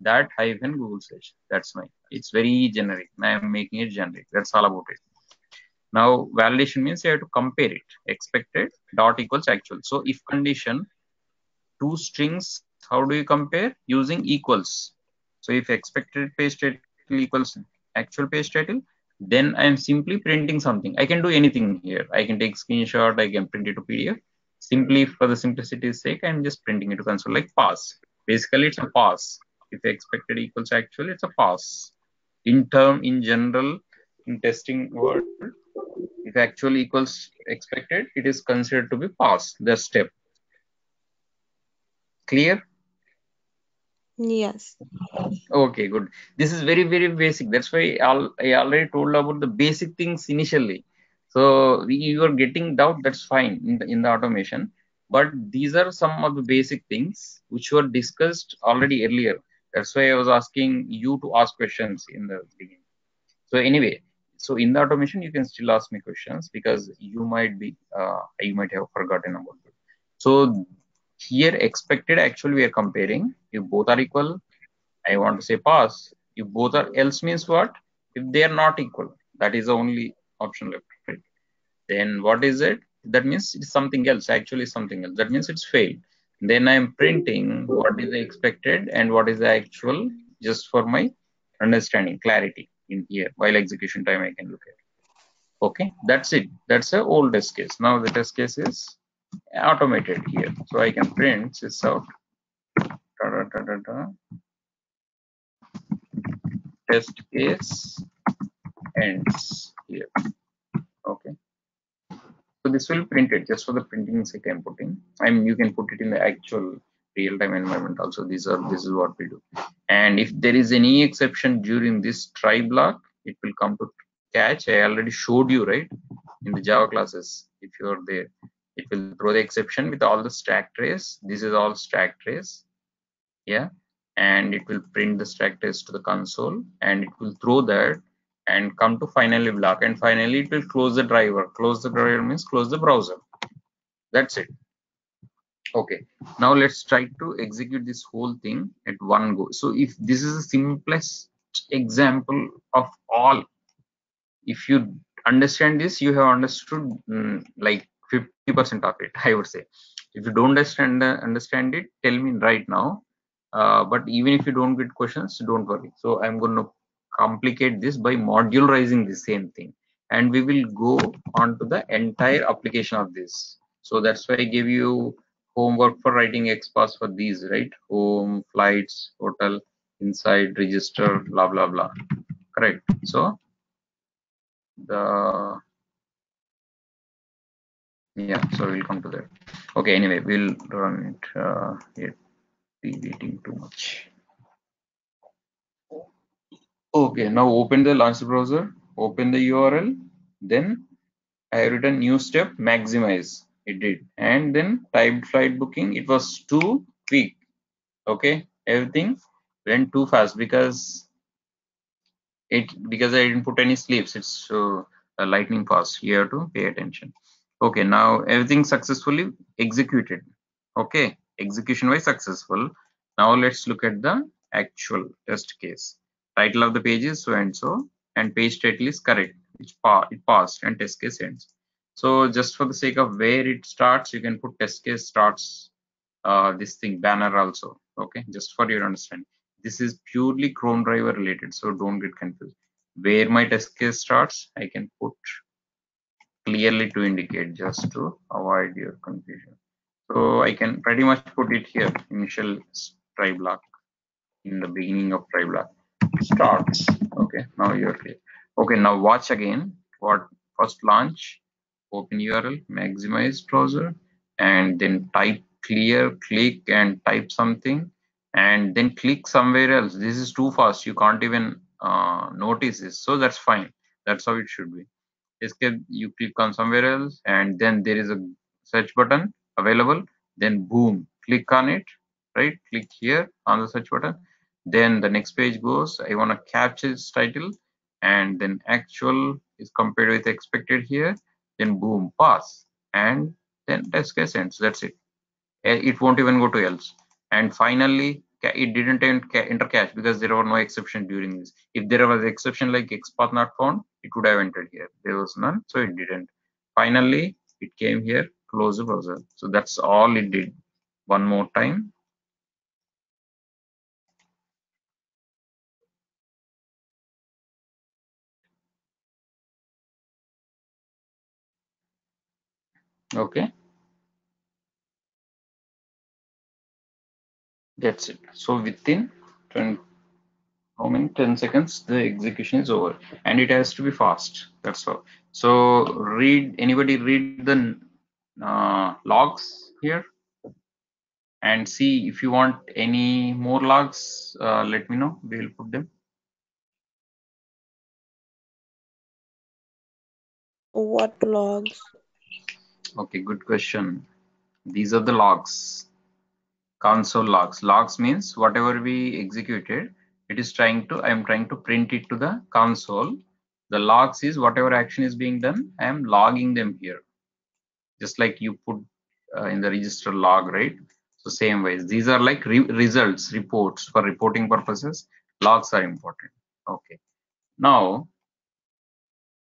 that hyphen Google search. That's my. It's very generic. I'm making it generic. That's all about it. Now validation means you have to compare it. Expected dot equals actual. So if condition two strings, how do you compare? Using equals. So if expected page title equals actual page title, then I'm simply printing something. I can do anything here. I can take screenshot, I can print it to PDF. Simply for the simplicity's sake, I'm just printing it to console like pass. Basically, it's a pass. If expected equals actual, it's a pass. In term, in general, in testing world, if actual equals expected, it is considered to be passed, the step. Clear? Yes. Okay, good. This is very, very basic. That's why I already told about the basic things initially. So you are getting doubt, that's fine in the, in the automation. But these are some of the basic things which were discussed already earlier. That's why I was asking you to ask questions in the beginning. So anyway, so in the automation, you can still ask me questions because you might be, uh, you might have forgotten about it. So here expected actually we are comparing. If both are equal i want to say pass. If both are else means what? If they are not equal that is the only option left right? Then what is it? That means it's something else. Actually something else. That means it's failed. Then i'm printing what is the expected and what is the actual just for my understanding clarity in here while execution time i can look at okay that's it that's the old test case now the test case is automated here. So I can print this out. Da, da, da. Test case ends here. Okay. So this will print it just for the printing sake I'm putting. I mean, you can put it in the actual real-time environment also. These are this is what we do. And if there is any exception during this try block, it will come to catch. I already showed you right in the Java classes if you're there. It will throw the exception with all the stack trace. This is all stack trace. Yeah. And it will print the stack trace to the console and it will throw that and come to finally block. And finally it will close the driver. Close the driver means close the browser. That's it okay. Now let's try to execute this whole thing at one go. So if this is the simplest example of all if you understand this you have understood mm, like 50% of it (laughs) i would say. If you don't understand understand it tell me right now. Uh, but even if you don't get questions don't worry. So i'm going to complicate this by modularizing the same thing. And we will go on to the entire application of this. So that's why i gave you homework for writing xpath for these right? Home flights hotel inside register blah blah blah. Correct. So the yeah so we'll come to that. Okay anyway we'll run it uh it be waiting too much. Okay now open the launcher browser open the url then i have written new step maximize it did. And then typed flight booking it was too quick. Okay? Everything went too fast because it because i didn't put any sleeps. It's so uh, lightning fast you have to pay attention. Okay now everything successfully executed. Okay? Execution was successful. Now let's look at the actual test case. Title of the page is so and so and page title is correct. Pa it passed and test case ends so just for the sake of where it starts you can put test case starts uh, this thing banner also okay just for your understanding this is purely chrome driver related so don't get confused where my test case starts i can put clearly to indicate just to avoid your confusion. So I can pretty much put it here, initial try block in the beginning of try block starts. Okay, now you're clear. Okay, now watch again. What first launch, open URL, maximize browser, and then type clear, click and type something, and then click somewhere else. This is too fast. You can't even uh, notice this. So that's fine. That's how it should be escape you click on somewhere else and then there is a search button available then boom click on it right click here on the search button then the next page goes i want to capture this title and then actual is compared with expected here then boom pass. And then test case ends. That's it. Eh, it won't even go to else. And finally it didn't enter catch because there were no exception during this. If there was exception like xpath not found it would have entered here. There was none so it didn't. Finally it came here close the browser. So that's all it did. One more time Okay. That's it. So within 20, how many 10 seconds the execution is over and it has to be fast. That's all. So read anybody read the uh, logs here and see if you want any more logs uh, let me know we will put them What logs? Okay good question. These are the logs. Console logs. Logs means whatever we executed it is trying to i am trying to print it to the console. The logs is whatever action is being done i am logging them here. Just like you put uh, in the register log right? So same ways. These are like re results reports. For reporting purposes logs are important. Okay. Now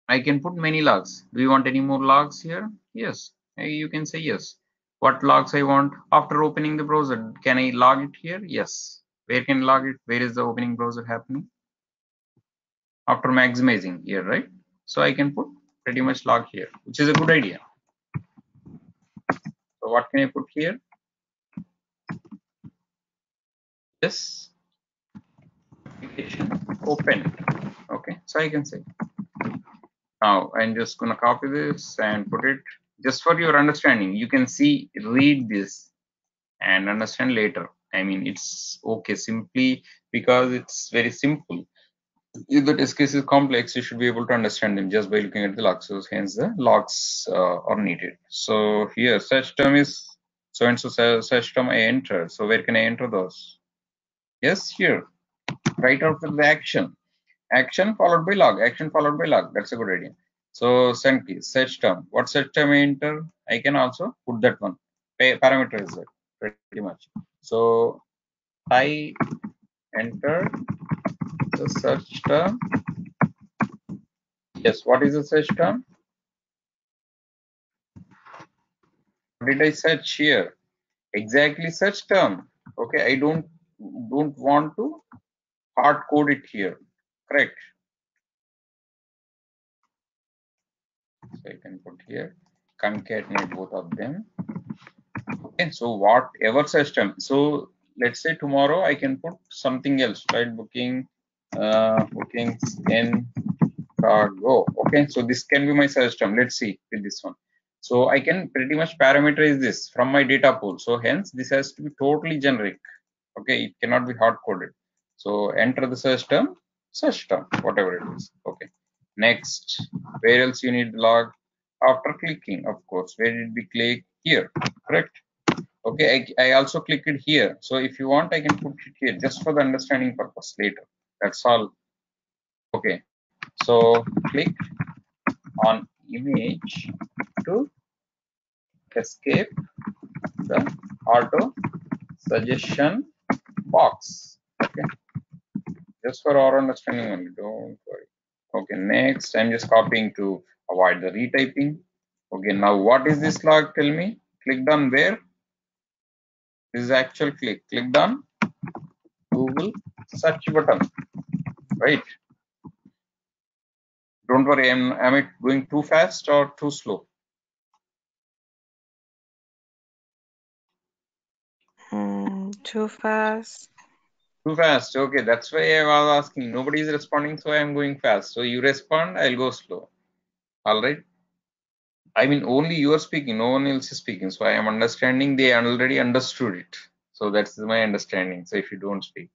i can put many logs. Do you want any more logs here? Yes. You can say yes. What logs i want after opening the browser? Can i log it here? Yes. Where can I log it? Where is the opening browser happening? After maximizing here right? So i can put pretty much log here which is a good idea. So what can I put here? This application open. Okay, so I can say. Now I'm just gonna copy this and put it just for your understanding. You can see, read this and understand later. I mean, it's okay simply because it's very simple if the test case is complex, you should be able to understand them just by looking at the logs. So hence the logs uh, are needed. So here search term is so and so search term I enter. So where can I enter those? Yes, here. Right after the action. Action followed by log. Action followed by log. That's a good idea. So send key search term. What search term I enter? I can also put that one. Pay, parameter is pretty much. So I enter the search term yes what is the search term did i search here exactly search term okay i don't don't want to hard code it here correct so i can put here concatenate both of them okay so whatever system so let's say tomorrow i can put something else right booking uh, bookings in cargo. Okay, so this can be my system. Let's see with this one. So I can pretty much parameterize this from my data pool. So hence this has to be totally generic. Okay, it cannot be hard coded. So enter the system, system, whatever it is. Okay. Next, where else you need log? After clicking, of course, where did we click? Here, correct? Okay, I, I also click it here. So if you want, I can put it here just for the understanding purpose later that's all okay so click on image to escape the auto suggestion box okay just for our understanding only don't worry. Okay next i'm just copying to avoid the retyping. Okay now what is this log? Tell me. Click on where? This is actual click. Click on google search button. Right. Don't worry am, am i going too fast or too slow? Hmm, too fast. Too fast. Okay that's why i was asking. Nobody is responding so i am going fast. So you respond i'll go slow. All right? I mean only you are speaking. No one else is speaking. So i am understanding they already understood it. So that's my understanding. So if you don't speak.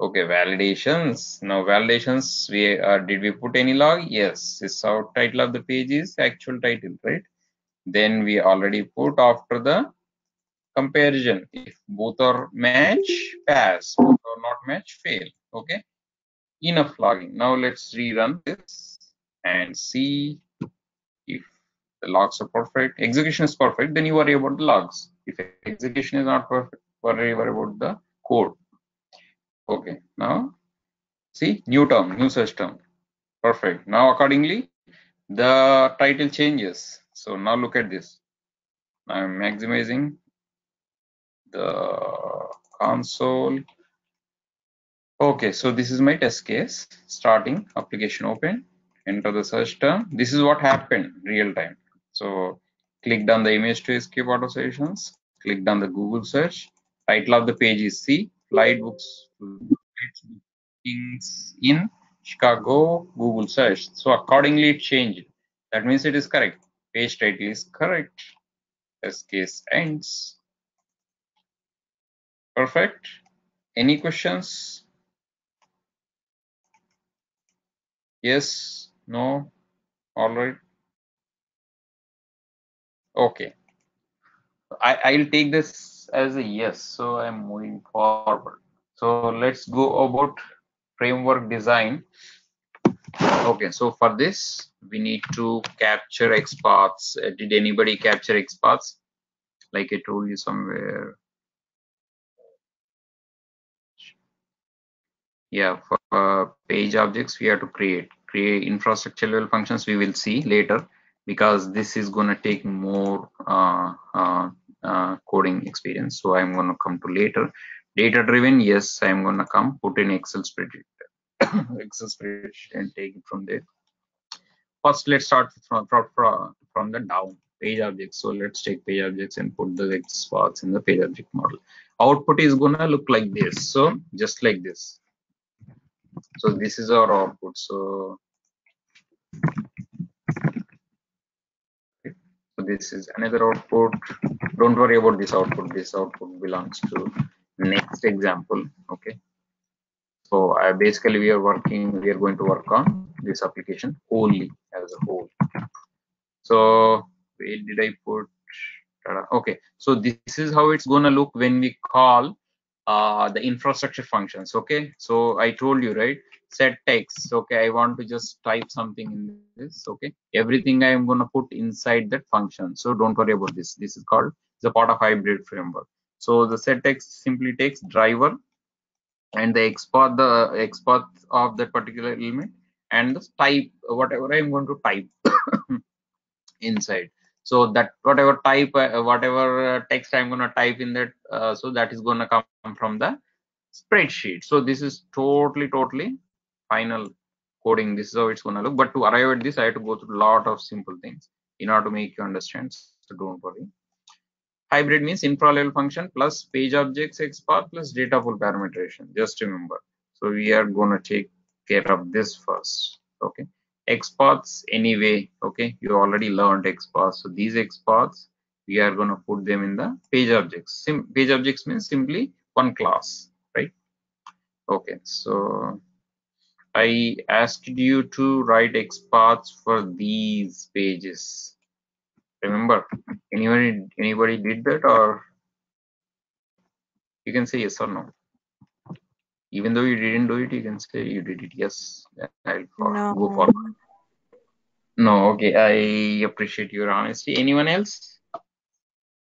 Okay validations. Now validations we uh, did we put any log? Yes. This our title of the page is actual title right? Then we already put after the comparison. If both are match pass. both are not match fail okay? Enough logging. Now let's rerun this and see if the logs are perfect. Execution is perfect then you worry about the logs. If execution is not perfect worry about the code. Okay now see new term new search term. Perfect. Now accordingly the title changes. So now look at this. I'm maximizing the console okay so this is my test case starting application open enter the search term this is what happened real time so clicked on the image to escape auto suggestions, clicked on the Google search. Title of the page is C, flight books bookings in Chicago, Google search. So accordingly it changed. That means it is correct. Page title is correct. Test case ends. Perfect. Any questions? Yes, no, all right. Okay. I, I'll take this as a yes. So I'm moving forward. So let's go about framework design. Okay, so for this, we need to capture XPaths. Uh, did anybody capture XPaths? Like I told you somewhere. Yeah, for uh, page objects, we have to create create infrastructure level functions. We will see later because this is going to take more uh, uh, uh, coding experience. So I'm going to come to later. Data driven, yes, I'm going to come put in Excel spreadsheet, (coughs) Excel spreadsheet and take it from there. First, let's start from, from, the down page objects. So let's take page objects and put the XPaths in the page object model. Output is going to look like this. So just like this. So this is our output. So so this is another output. Don't worry about this output. This output belongs to next example okay? So uh, basically we are working we are going to work on this application wholly as a whole. So where did i put? Okay. So this is how it's to look when we call uh, the infrastructure functions okay? So i told you right? Set text okay? I want to just type something in this okay? Everything i am going to put inside that function. So don't worry about this. This is called the part of hybrid framework. So the set text simply takes driver and the XPath the XPath of that particular element and the type whatever i'm going to type (coughs) inside so that whatever type uh, whatever uh, text i'm going to type in that uh, so that is going to come from the spreadsheet. So this is totally totally final coding. This is how it's going to look. But to arrive at this i have to go through a lot of simple things in order to make you understand. So don't worry. Hybrid means infra level function plus page objects xpath plus data full parameterization. Just remember. So we are going to take care of this first. Okay XPaths anyway okay? You already learned XPaths so these XPaths we are going to put them in the page objects. Sim page objects means simply one class right? Okay so i asked you to write XPaths for these pages. Remember anybody anybody did that or you can say yes or no? Even though you didn't do it you can say you did it. Yes i'll No. go forward no okay i appreciate your honesty. Anyone else?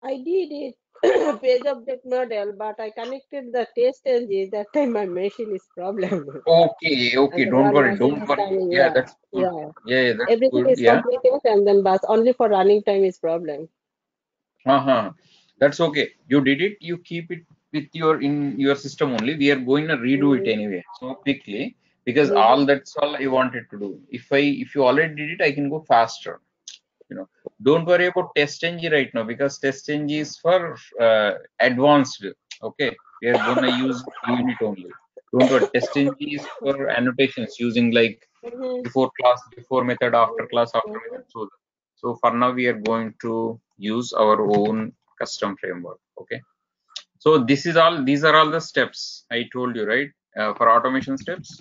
I did it. (clears throat) Page object model, but I connected the test engine. That time my machine is problem. okay okay don't worry don't worry. yeah yeah, that's good. Yeah, yeah, yeah that's everything good is yeah. completed, and then but only for running time is problem. uh-huh that's okay. You did it you keep it with your in your system only. We are going to redo it Mm, anyway so quickly because mhm. all that's all i wanted to do. If i if you already did it i can go faster you know. Don't worry about TestNG right now because TestNG is for uh, advanced okay? We are going (laughs) to use JUnit only. Don't worry TestNG is for annotations using like Mhm, before class before method after class after mhm. method so so for now we are going to use our own custom framework okay? So this is all these are all the steps i told you right? Uh, for automation steps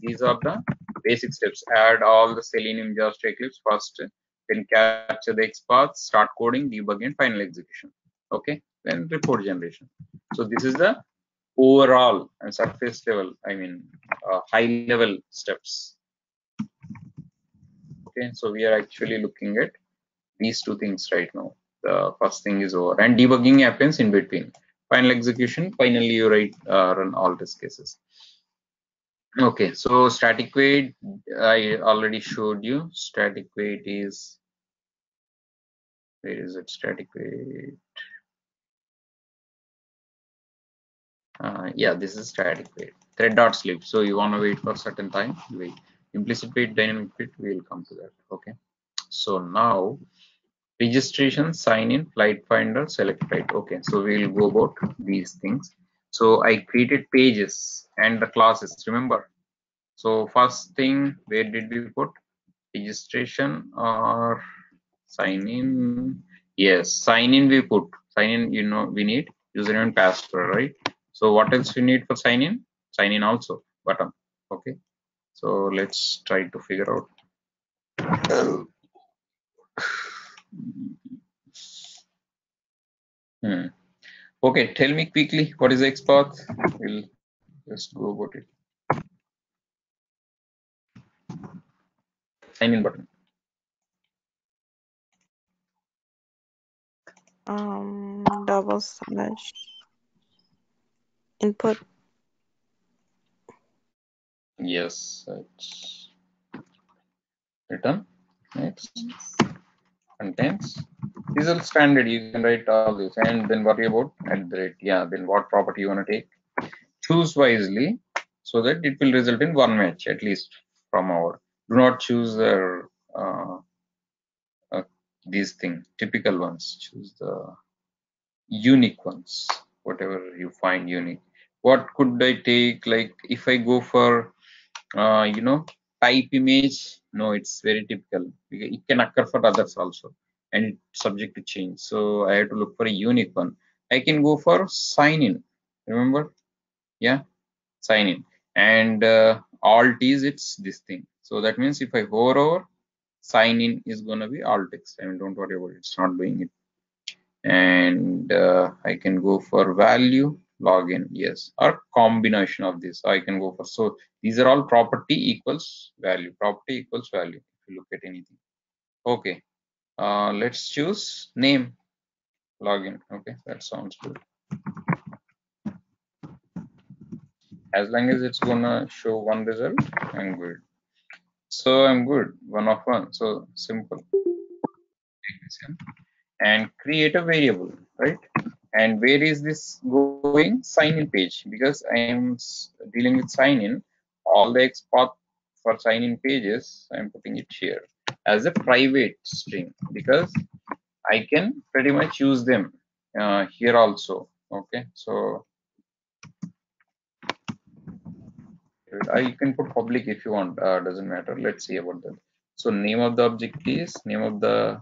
these are the basic steps. Add all the selenium just eclipse first then capture the XPath, start coding debug and final execution. Okay? Then report generation. So this is the overall and surface level i mean uh, high level steps. Okay? So we are actually looking at these two things right now. The first thing is over. And debugging happens in between. Final execution finally you write uh, run all test cases okay so static wait i already showed you. Static wait is where is it? Static wait uh, yeah this is static wait thread dot sleep so you want to wait for certain time? Wait. Implicit wait dynamic wait we will come to that. Okay. So now registration, sign in, flight finder, select flight. Okay, so we'll go about these things. So I created pages and the classes, remember? So first thing, where did we put registration or sign in? Yes, sign in we put, sign in, you know, we need username and password, right? So what else we need for sign in? Sign in also button. Okay. So let's try to figure out. Hmm. Okay, tell me quickly what is the XPath? We'll just go about it. Sign in button. Um, double slash input. Yes, it's written. Next. Contents. These are standard. You can write all this and then worry about at the rate. Yeah, then what property you want to take. Choose wisely so that it will result in one match at least from our. Do not choose the uh, uh, these things, typical ones. Choose the unique ones, whatever you find unique. What could I take? Like if I go for, uh, you know, type image, no, it's very typical. It can occur for others also, and it's subject to change. So I have to look for a unique one. I can go for sign in. Remember? Yeah, sign in. And uh, alt is it's this thing. So that means if I hover over, sign in is gonna be alt text. I mean, don't worry about it. It's not doing it. And uh, I can go for value login yes. Or combination of this. I can go for so these are all property equals value. Property equals value if you look at anything. Okay. Uh, let's choose name. Login. Okay that sounds good. As long as it's gonna show one result i'm good. So i'm good. One of one. So simple. And create a variable right and where is this going? Sign in page. Because i am dealing with sign in all the XPath for sign in pages i'm putting it here as a private string. Because i can pretty much use them uh, here also. Okay so I can put public if you want uh, doesn't matter. Let's see about that. So name of the object is name of the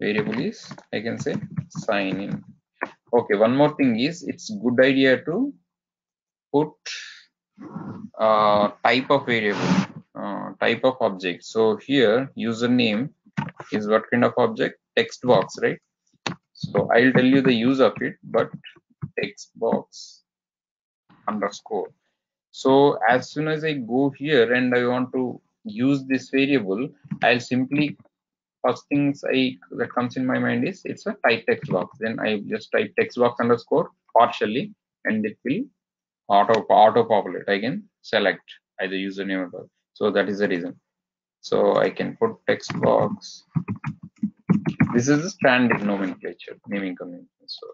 variable is i can say sign in okay one more thing is it's good idea to put uh, type of variable uh, type of object. So here username is what kind of object? Text box right? So i'll tell you the use of it but text box underscore. So as soon as i go here and i want to use this variable i'll simply first things I that comes in my mind is it's a type text box. Then I just type text box underscore partially and it will auto auto populate. I can select either username or so that is the reason. So I can put text box. This is the standard nomenclature, naming convention. So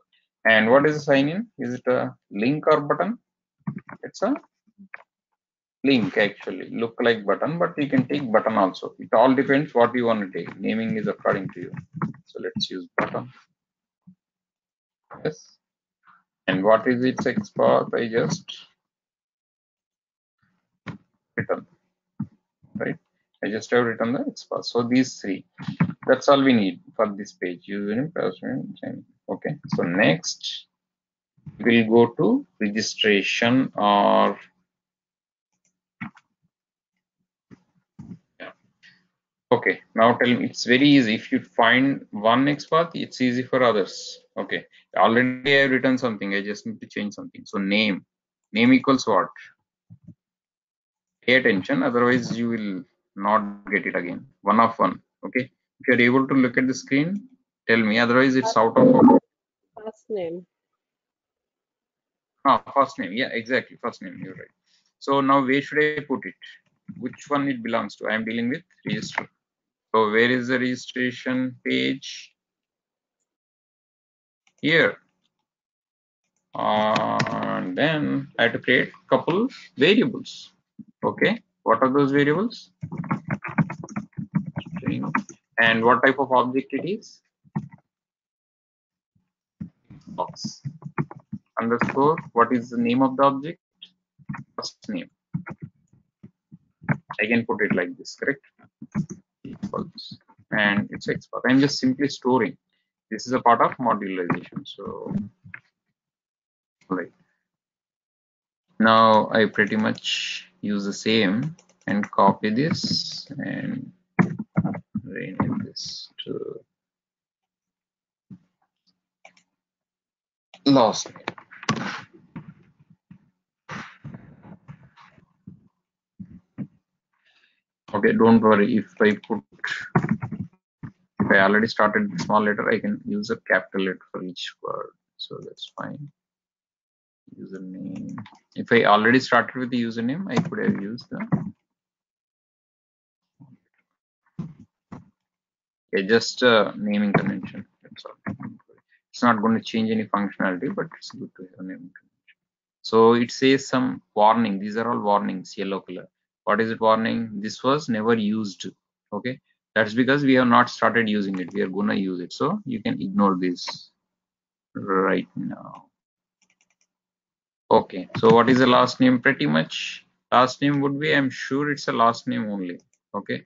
and what is a sign in? Is it a link or button? It's a link actually look like button but you can take button also. It all depends what you want to take. Naming is according to you. So let's use button. Yes. And what is its XPath i just written right? I just have written the XPath so these three that's all we need for this page. Username password okay. So next we'll go to registration or okay now tell me it's very easy. If you find one next XPath it's easy for others. Okay already i have written something i just need to change something. So name name equals what? Pay attention otherwise you will not get it again. One of one okay? If you're able to look at the screen tell me otherwise it's out of First name. ah, first name yeah exactly first name you're right. So now where should i put it? Which one it belongs to? I am dealing with register so where is the registration page? Here. and then I have to create couple variables. Okay. What are those variables? String And what type of object it is? Box. Underscore, what is the name of the object? First name. I can put it like this, correct? Equals. And it's XPath. I'm just simply storing. This is a part of modularization. So, right. Now I pretty much use the same and copy this and rename this to last name. Okay, don't worry if I put if I already started small letter, I can use a capital letter for each word. So that's fine. Username. If I already started with the username, I could have used the okay, just a naming convention. That's all. It's not going to change any functionality, but it's good to have a naming convention. So it says some warning. These are all warnings, yellow color. What is it warning? This was never used. Okay, that's because we have not started using it. We are gonna use it. So you can ignore this right now. Okay, so what is the last name? Pretty much last name would be, I'm sure it's a last name only. Okay,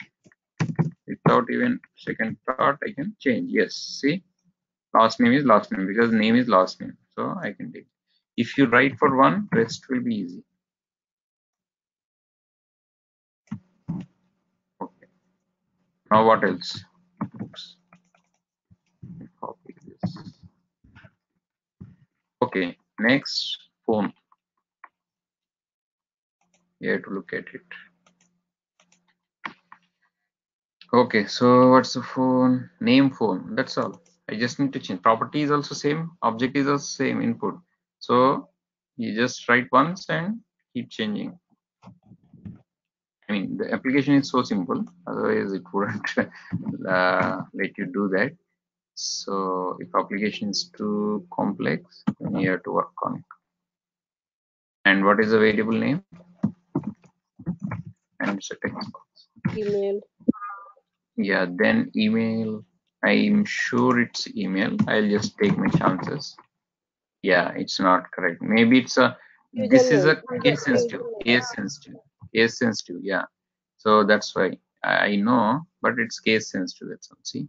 without even second thought, I can change. Yes, see, last name is last name because name is last name. So I can take. If you write for one, rest will be easy. Now what else? Oops. Copy this. Okay, next phone. You have to look at it. Okay, so what's the phone? Name phone. That's all. I just need to change. Property is also same. Object is also same input. So you just write once and keep changing. I mean, the application is so simple. Otherwise, it wouldn't (laughs) uh, let you do that. So if application is too complex, then you have to work on it. And what is the variable name? And it's a text box. Email. Yeah, then email. I'm sure it's email. I'll just take my chances. Yeah, it's not correct. Maybe it's a. This is a case sensitive. Case sensitive. Case sensitive. Yeah. So that's why I know, but it's case sensitive. That's all. See.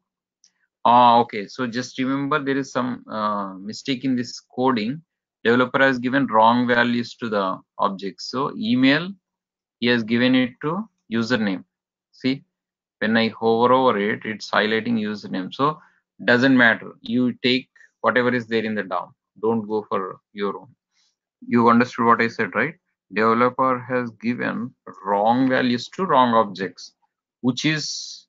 Ah, okay. So just remember there is some uh, mistake in this coding. Developer has given wrong values to the objects. So email, he has given it to username. See, when I hover over it, it's highlighting username. So doesn't matter. You take whatever is there in the DOM. Don't go for your own. You understood what I said, right? Developer has given wrong values to wrong objects, which is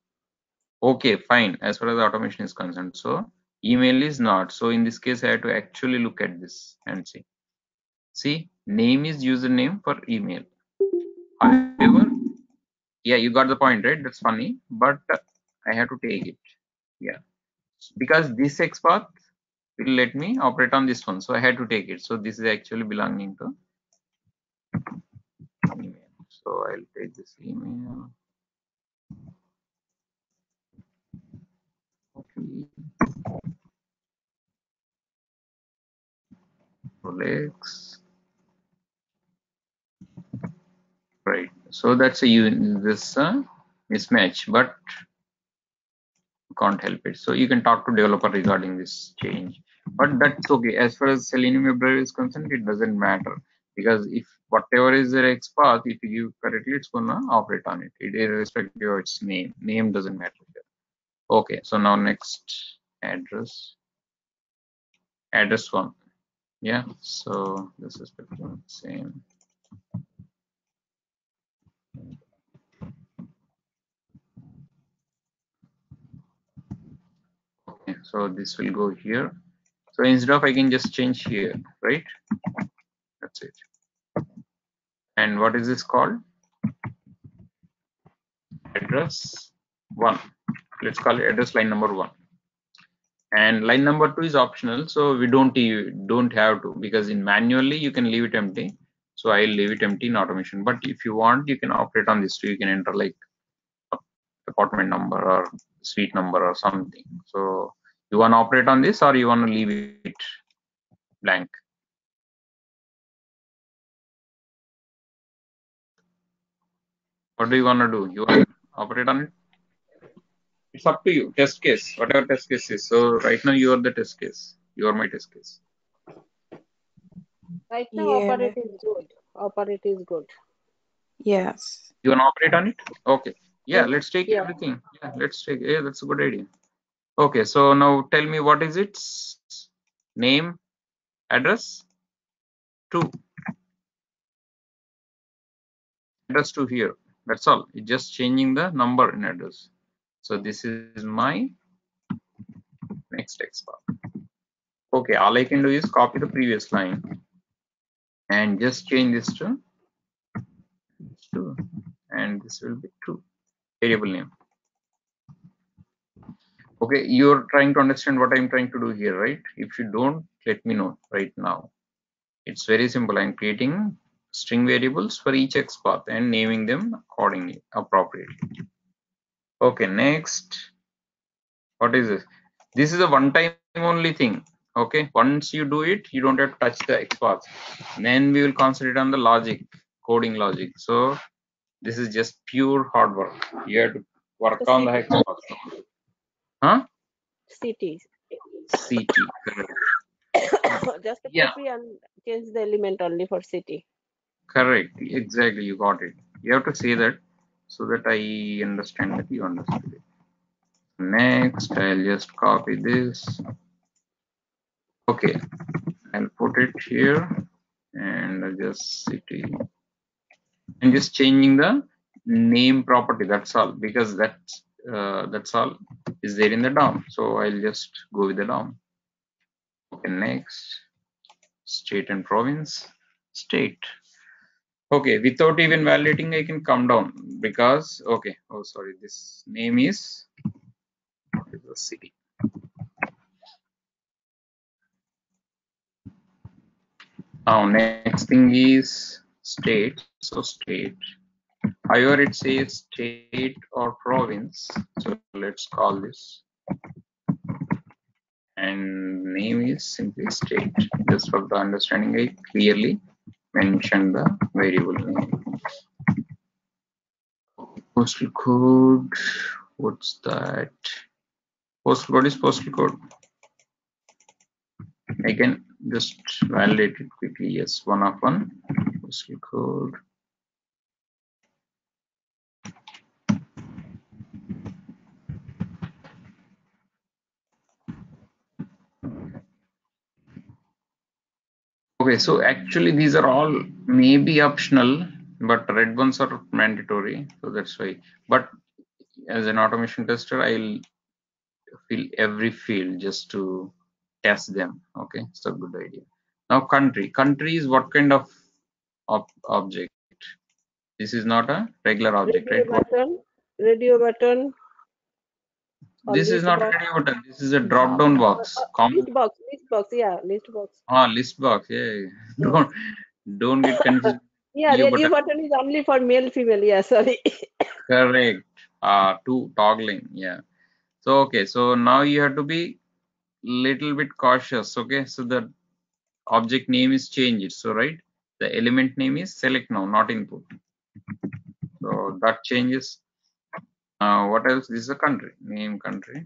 okay, fine, as far as automation is concerned. So email is not. So in this case, I have to actually look at this and see. See, name is username for email. However, yeah, you got the point, right? That's funny, but I have to take it. Yeah, because this XPath will let me operate on this one. So I had to take it. So this is actually belonging to email. So I'll take this email. Okay. Rolex. Right. So that's a this uh, mismatch, but can't help it. So you can talk to developer regarding this change. But that's okay. As far as Selenium library is concerned, it doesn't matter because if whatever is their XPath, if you correctly, it's gonna operate on it. It irrespective of its name. Name doesn't matter here. Okay. So now next address. Address one. Yeah. So this is much same. Okay, so this will go here. So instead of I can just change here, right? And what is this called? Address one. Let's call it address line number one. And line number two is optional, so we don't don't have to because in manually you can leave it empty. So I'll leave it empty in automation. But if you want, you can operate on this too. You can enter like apartment number or suite number or something. So you want to operate on this or you want to leave it blank? What do you want to do? You want to operate on it? It's up to you. Test case, whatever test case is. So right now you are the test case. You are my test case. Right now, Yeah. operate is good. Operate is good. Yes. You want to operate on it? Okay. Yeah, Yeah. let's take Yeah. everything. Yeah, let's take. Yeah, that's a good idea. Okay, so now tell me what is its name, address, two. Address to here. That's all. It's just changing the number in address. So this is my next bar. Okay, all I can do is copy the previous line and just change this to two, and this will be true variable name. Okay, you're trying to understand what I'm trying to do here, right? If you don't, let me know right now. It's very simple. I'm creating string variables for each XPath and naming them accordingly, appropriately. Okay, next. What is this? This is a one-time only thing. Okay, once you do it, you don't have to touch the XPath. Then we will concentrate on the logic, coding logic. So this is just pure hard work. You have to work on the XPath. Huh? CT. Correct. (coughs) Just a Yeah. copy and change the element only for city. Correct. Exactly. You got it. You have to say that so that I understand that you understood it. Next, I'll just copy this. Okay. I'll put it here and just city. And just changing the name property. That's all because that's uh, that's all is there in the DOM. So I'll just go with the DOM. Okay. Next, state and province. State. Okay, without even validating, I can come down because, okay, oh, sorry, this name is, what is the city? Now, next thing is state. So, state. However, it says state or province. So, let's call this. And name is simply state. Just for the understanding, I clearly mention the variable name. Postal code, what's that? Postal code is postal code. I can just validate it quickly. Yes, one of one. Postal code. Okay, so actually these are all maybe optional, but red ones are mandatory. So that's why. But as an automation tester, I'll fill every field just to test them. Okay, it's a good idea. Now country. Country is what kind of ob object? This is not a regular object, Radio right? Button. Radio button. This is not a box. radio button. This is a drop down box. Uh, uh, Com list box. List box. Yeah, list box. ah, list box. Yeah. (laughs) Don't don't get confused. (laughs) Yeah, Radio radio button. button is only for male, female. Yeah, sorry. (laughs) Correct. Uh, two toggling. Yeah. So, okay. So now you have to be little bit cautious. Okay. So the object name is changed. So, right. The element name is select now, not input. So that changes. Uh, what else? This is a country. Name country.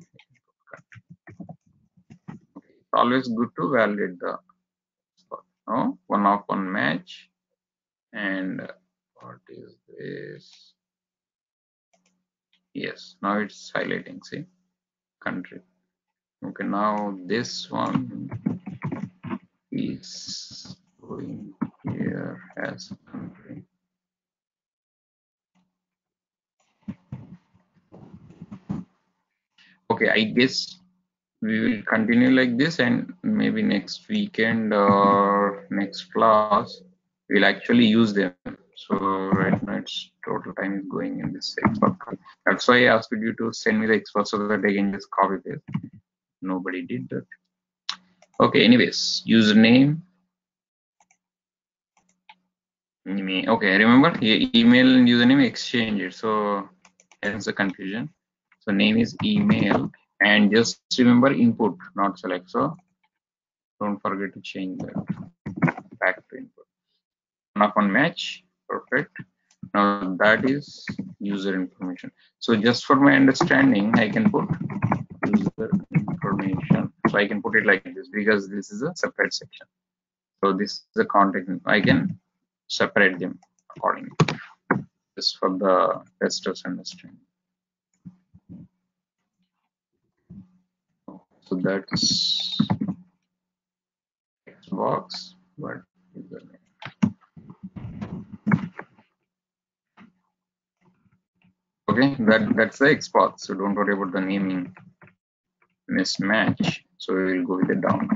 It's always good to validate the no one of one match. And what is this? Yes, now it's highlighting, see, country. Okay, now this one is going here as country. Okay, I guess we will continue like this and maybe next weekend or next class we'll actually use them. So right now it's total time is going in this XPath. That's why I asked you to send me the XPath so that I can just copy paste. Nobody did that. Okay, anyways, username. Okay, remember email and username exchange it. So hence the confusion. So name is email and just remember input, not select. So don't forget to change that back to input. One one match, perfect. Now that is user information. So just for my understanding, I can put user information. So I can put it like this because this is a separate section. So this is the contact. I can separate them accordingly. Just for the testers understanding. So that's text box, but username. Okay, that that's the XPath. So don't worry about the naming mismatch. So we will go with the down.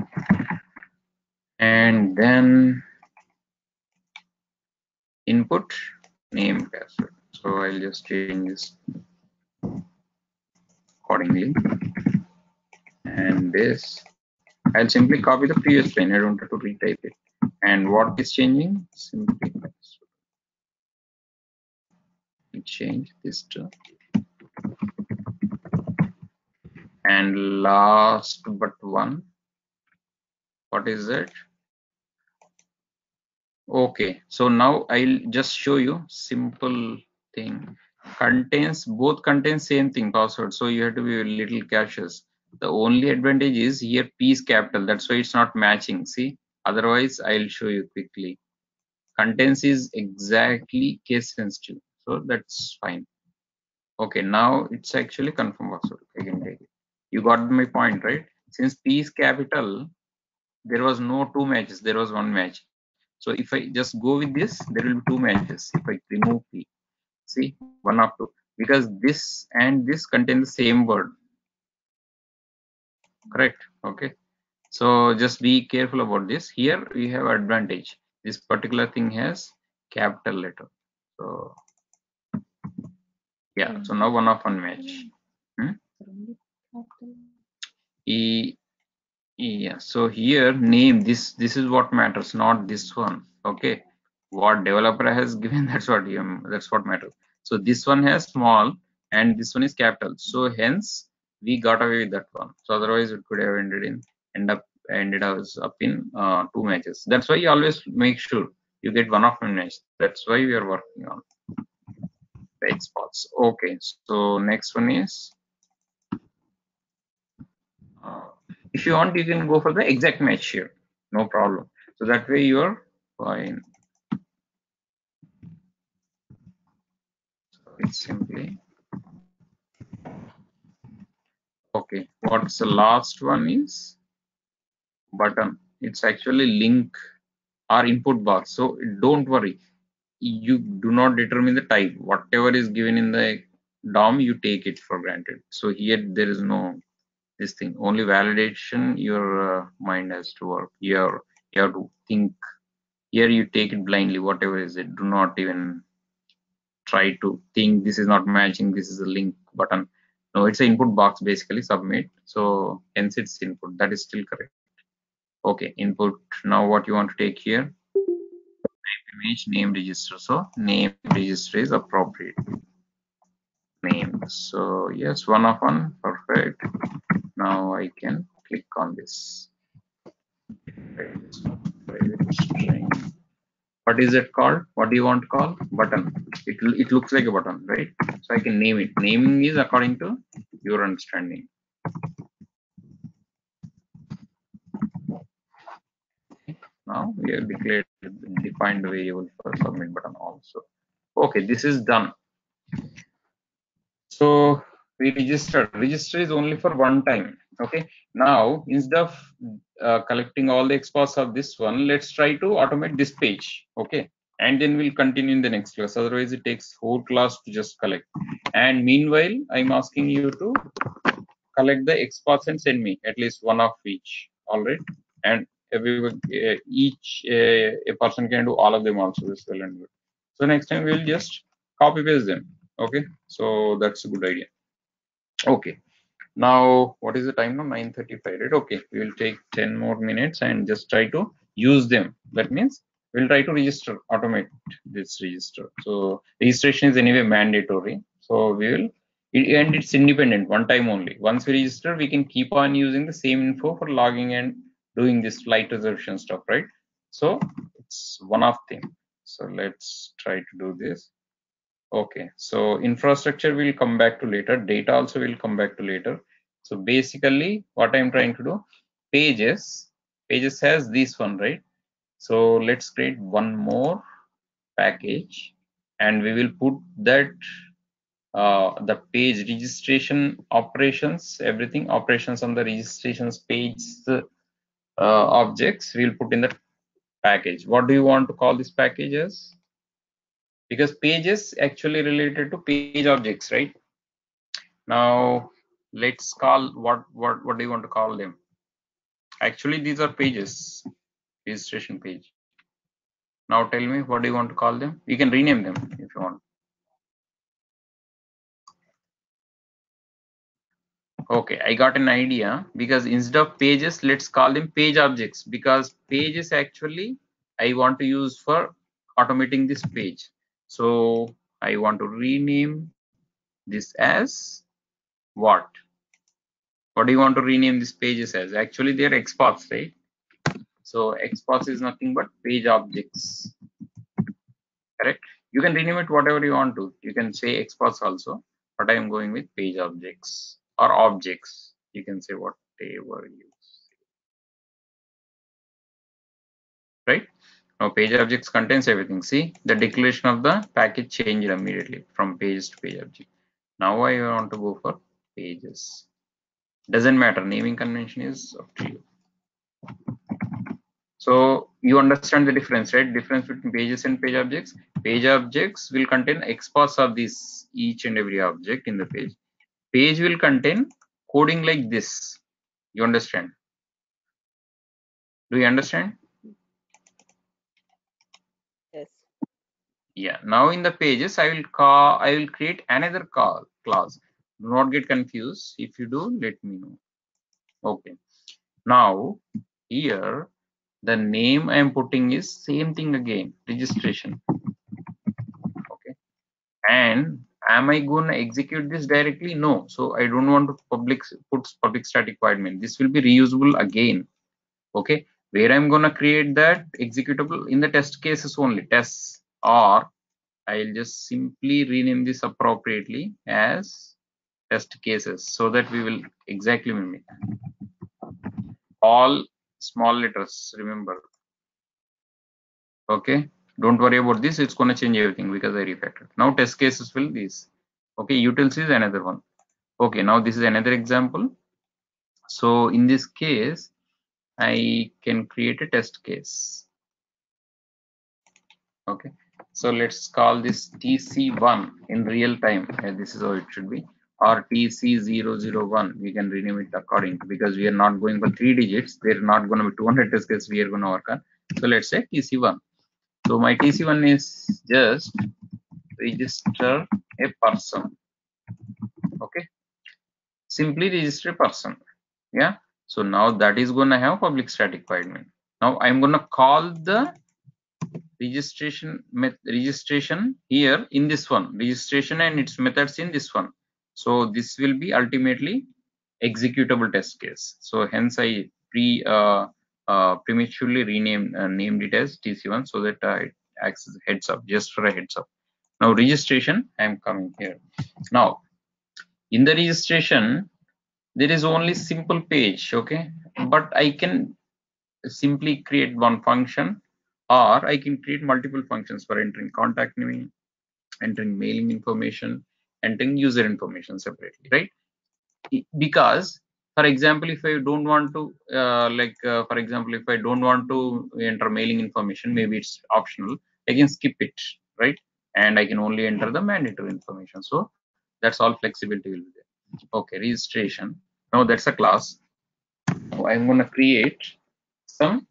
And then input name password. So I'll just change this accordingly. And this, I'll simply copy the previous line. I don't have to retype it. And what is changing? Simply change this to and last but one what is it okay so now i'll just show you simple thing contains both contains same thing password so you have to be a little cautious the only advantage is here p is capital. That's why it's not matching. See otherwise i'll show you quickly. contains is exactly case sensitive. So that's fine. Okay now it's actually confirm take it. You got my point right? Since p is capital there was no two matches. There was one match. So if i just go with this there will be two matches if i remove p. See one of two. Because this and this contain the same word correct. Okay. So just be careful about this. Here we have advantage. This particular thing has capital letter. So yeah. So now one of one match. Hmm? e, yeah. So here name. This this is what matters not this one. Okay. What developer has (laughs) given that's what you that's what matters. So this one has small and this one is capital. So hence we got away with that one. So otherwise it could have ended in end up ended up up in uh, two matches. That's why you always make sure you get one of one match. That's why we are working on the spots. okay so next one is uh, if you want you can go for the exact match here. No problem. So that way you're fine. So it's simply okay. What's the last one is? Button. It's actually link or input box so don't worry. You do not determine the type. Whatever is given in the dom you take it for granted. So here there is no this thing. Only validation your uh, mind has to work. Here you have to think. Here you take it blindly whatever is it. Do not even try to think this is not matching this is a link button no it's an input box basically submit. So hence it's input. That is still correct. Okay input. Now what you want to take here? Image name register. So name register is appropriate. Name. So yes one of one. Perfect. Now i can click on this what is it called? What do you want to call button. It, it looks like a button right? So i can name it. Naming is according to your understanding. Now we have declared defined variable for submit button also. Okay this is done. So we register. Register is only for one time okay? Now instead of uh, collecting all the XPaths of this one let's try to automate this page okay? And then we'll continue in the next class. Otherwise it takes whole class to just collect. And meanwhile i'm asking you to collect the XPaths and send me at least one of each all right? And every uh, each uh, a person can do all of them also this well and good so next time we'll just copy paste them okay? So that's a good idea. Okay now what is the time now? 9:35 right? Okay we will take 10 more minutes and just try to use them. That means we'll try to register automate this register. So registration is anyway mandatory. So we will and it's independent one time only. Once we register we can keep on using the same info for logging and doing this flight reservation stuff right? So it's one of thing so let's try to do this. Okay so infrastructure will come back to later. Data also will come back to later so basically what i'm trying to do pages pages has this one right? So let's create one more package and we will put that uh, the page registration operations everything operations on the registrations page uh, objects we'll put in the package. What do you want to call this package because pages actually related to page objects right? Now let's call what what what do you want to call them? Actually these are pages. Registration page. Now tell me what do you want to call them? You can rename them if you want. Okay i got an idea. Because instead of pages let's call them page objects. Because pages actually i want to use for automating this page. So i want to rename this as what? What do you want to rename these pages as? Actually they're XPaths right? So XPaths is nothing but page objects. Correct? You can rename it whatever you want to. You can say XPaths also but i am going with page objects or objects. You can say whatever you say. right? Now page objects contains everything. See the declaration of the package changed immediately from page to page object. Now i want to go for pages. Doesn't matter. Naming convention is up to you. So you understand the difference right? Difference between pages and page objects. Page objects will contain XPaths of this each and every object in the page. Page will contain coding like this. You understand? Do you understand? Yes. yeah. Now in the pages i will call i will create another call class do not get confused. If you do let me know. Okay. Now here the name i am putting is same thing again registration. Okay. And am i going to execute this directly? No. So i don't want to public put public static void this will be reusable again. Okay. Where i'm going to create that? Executable in the test cases only. Tests or i'll just simply rename this appropriately as test cases so that we will exactly mimic. All small letters remember. Okay? Don't worry about this. It's going to change everything because i refactored. Now test cases will this. Okay? Utils is another one. Okay? Now this is another example. So in this case i can create a test case. Okay? So let's call this tc1 in real time. Uh, this is how it should be or tc001 we can rename it according because we are not going for three digits they're not going to be 200 test cases we are going to work on. So let's say tc1 so my tc1 is just register a person okay? Simply register a person yeah? So now that is going to have public static void now i'm going to call the registration registration here in this one registration and its methods in this one so this will be ultimately executable test case. So hence i pre uh, uh, prematurely renamed uh, named it as tc1 so that uh, it acts as a heads up just for a heads up. Now registration i am coming here. Now in the registration there is only simple page okay? But i can simply create one function or i can create multiple functions for entering contact name entering mailing information entering user information separately right? Because for example if i don't want to uh, like uh, for example if i don't want to enter mailing information maybe it's optional i can skip it right? And i can only enter the mandatory information. So that's all flexibility will be there. Okay registration. Now that's a class. I'm going to create some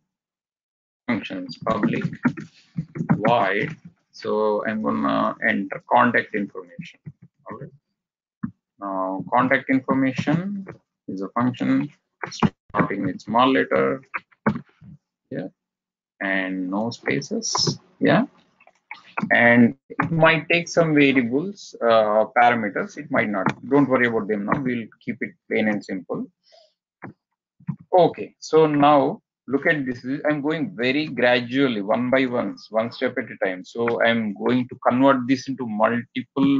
functions public void. So i'm gonna enter contact information now contact information is a function starting with small letter yeah and no spaces yeah and it might take some variables, uh, parameters. It might not. Don't worry about them now. We'll keep it plain and simple. Okay, so now look at this. I'm going very gradually, one by one, one step at a time. So I'm going to convert this into multiple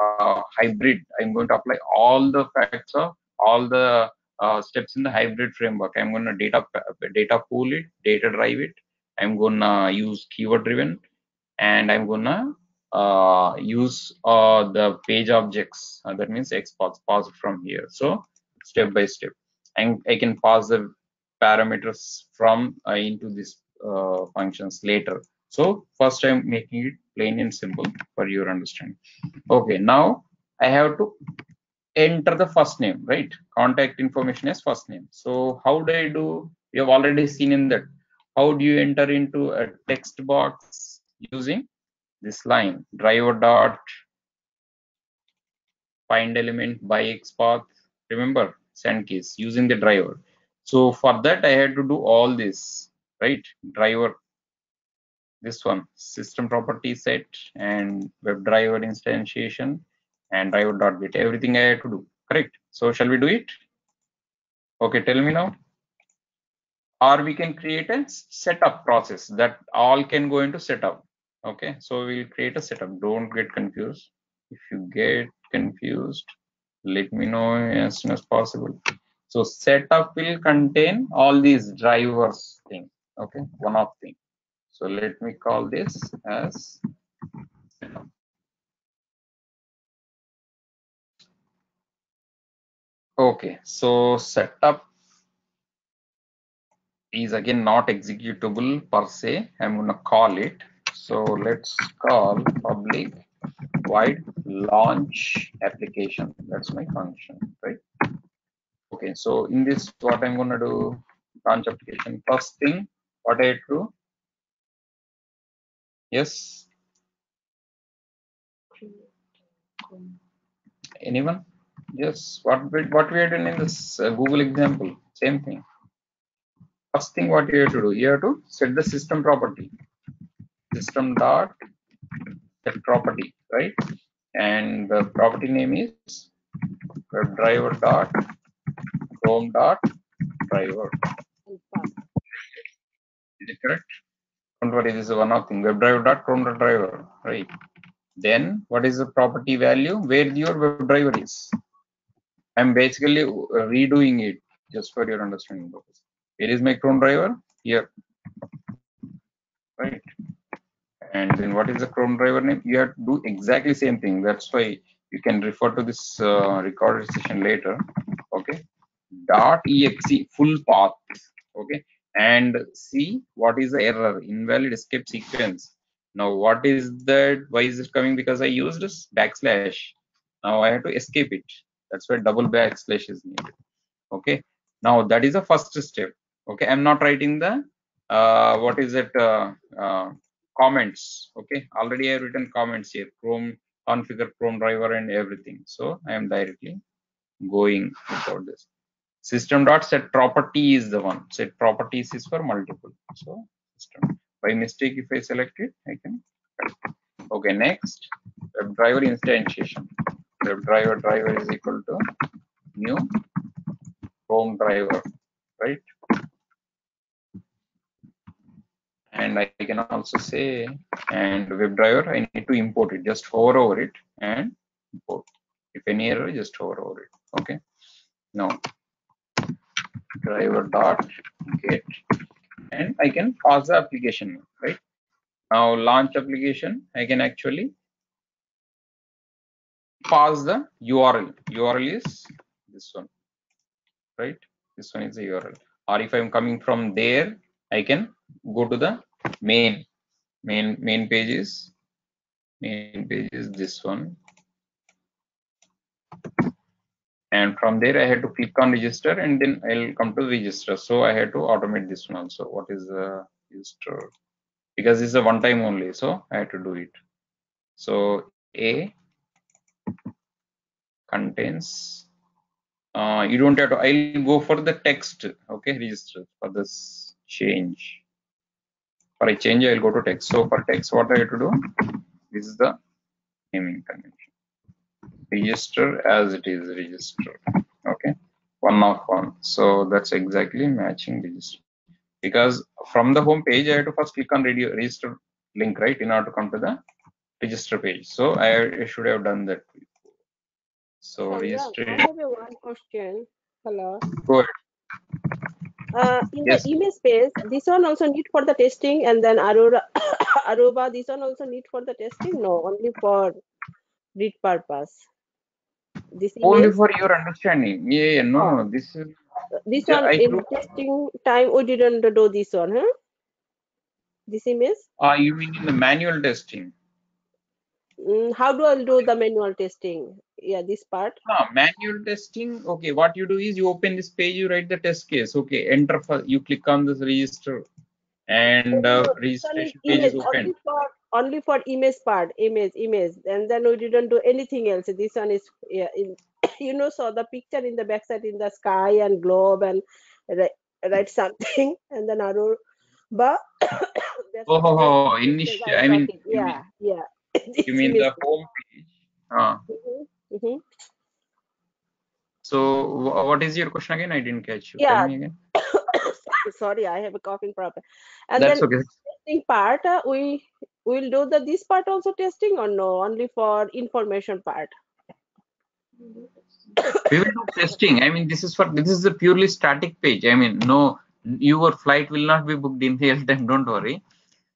uh, hybrid. I'm going to apply all the facts of all the uh, steps in the hybrid framework. I'm going to data data pool it, data drive it. I'm going to use keyword driven, and I'm going to uh, use uh, the page objects. Uh, that means exports pass from here. So step by step, and I can pass the parameters from uh, into these uh, functions later. So first I'm making it plain and simple for your understanding. Okay, now I have to enter the first name, right? Contact information as first name. So how do I do? You have already seen in that. How do you enter into a text box using this line driver dot find element by xpath. Remember send keys using the driver. So for that I had to do all this, right? Driver, this one, system property set and WebDriver instantiation and driver dot get everything I had to do, correct? So shall we do it? Okay, tell me now. Or we can create a setup process that all can go into setup. Okay, so we'll create a setup. Don't get confused. If you get confused, let me know as soon as possible. So setup will contain all these drivers thing. Okay, one of thing. So let me call this as setup. Okay, so setup is again not executable per se. I'm gonna call it. So let's call public void launch application. That's my function, right? Okay, so in this, what I'm gonna do, launch application. First thing, what I do? Yes. Anyone? Yes. What we, what we are doing in this uh, Google example? Same thing. First thing, what you have to do? You have to set the system property. System dot set property, right? And the property name is WebDriver dot Chrome dot driver. Is it correct? Don't worry, this is one of thing. Driver, right? Then what is the property value? Where your WebDriver is? I'm basically redoing it just for your understanding purpose. Where is my Chrome driver? Here, right? And then what is the Chrome driver name? You have to do exactly same thing. That's why you can refer to this uh, recorded session later. Okay, dot exe full path. Okay, and see what is the error invalid escape sequence. Now what is that? Why is it coming? Because I used this backslash. Now I have to escape it. That's why double backslash is needed. Okay. Now that is the first step. Okay. I'm not writing the uh, what is it uh, uh, comments. Okay. Already I've written comments here. Chrome configure Chrome driver and everything. So I am directly going without this. System dot set property is the one. Set properties is for multiple. So system by mistake if I select it, I can. Okay. Next, WebDriver instantiation. Driver driver is equal to new Chrome driver, right? And I can also say, and WebDriver, I need to import it. Just hover over it and import. If any error, just hover over it. Okay. Now, driver dot get, and I can pass the application, right? Now, launch application, I can actually pass the URL. URL is this one, right? This one is the URL. Or if I'm coming from there, I can go to the main. Main main page is main page is this one. And from there, I had to click on register and then I'll come to register. So I had to automate this one also. What is the register? Because it's a one time only. So I had to do it. So A contains uh, you don't have to i'll go for the text okay register for this change For a change, I'll go to text. So for text, what I have to do? This is the naming convention. Register as it is registered. Okay, one of one. So that's exactly matching register. Because from the home page, I have to first click on radio register link, right, in order to come to the register page. So I, should have done that. Before. So Sandra, I have a one question. Hello. Go ahead. Uh, in Yes. the image space, this one also need for the testing, and then Aurora, (coughs) Aruba, this one also need for the testing. No, only for read purpose. This Only for your understanding. Yeah, yeah, no, no, this is this yeah, one I in testing time we didn't do this one, huh? This image. uh, you mean in the manual testing? Mm, how do I do the manual testing? Yeah, this part. Ah, manual testing. Okay, what you do is you open this page, you write the test case. Okay, enter for you click on this register, and uh, No, this one is registration page is open. only for only for image part, image, image, and then we didn't do anything else. This one is yeah, in, (coughs) you know, so the picture in the backside in the sky and globe and write, write something, (laughs) and then Aurora. But (coughs) Oh, oh, oh, initial. I mean, yeah, yeah. you mean (laughs) the home page. Ah, hmm so what is your question again? I didn't catch you. Yeah. Again. (coughs) Sorry, I have a coughing problem. And That's then okay. part, uh, we will do the this part also testing or no? Only for information part. we will do testing. I mean, this is for this is a purely static page. I mean, no, your flight will not be booked in (laughs) real time. Don't worry.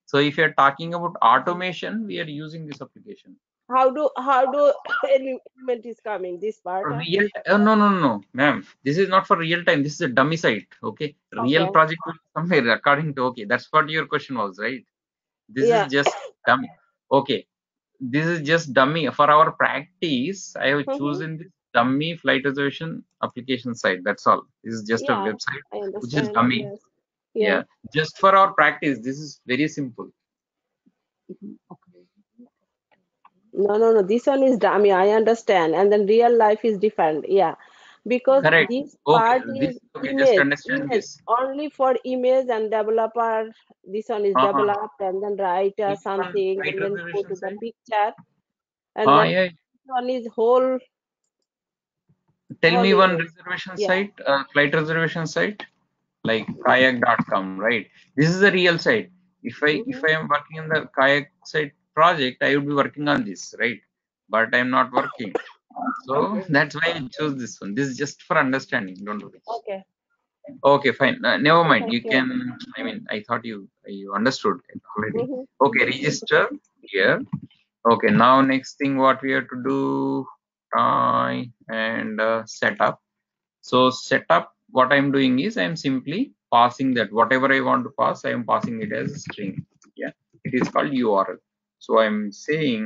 So if you are talking about automation, we are using this application. how do how do (laughs) any element is coming this part real uh, no no no no ma'am this is not for real time this is a dummy site okay real Okay. project will come here according to okay that's what your question was right this Yeah. is just dummy okay. This is just dummy. For our practice i have Mhm. chosen this dummy flight reservation application site. That's all. This is just a website which is dummy. yes. yeah. yeah. Just for our practice this is very simple. No no no. This one is dummy. I understand. And then real life is different. Yeah because Correct. this Okay, part is okay, just image, image. only for image and developer this one is Uh-huh. developed and then write uh, something and then go to the picture. And then yeah. this one is whole tell me All one reservation Yeah. site uh, flight reservation site like kayak.com right? This is the real site. If i if Mhm. i am working in the kayak site project i would be working on this right? But i'm not working so that's why i chose this one. This is just for understanding don't worry. Okay. Okay fine. Uh, never mind. You Thank you. can i mean i thought you you understood already. Mhm. okay register here. Okay now next thing what we have to do try and uh, set up. So set up. what i'm doing is i'm simply passing that. Whatever i want to pass i am passing it as a string. Yeah it is called url so i'm saying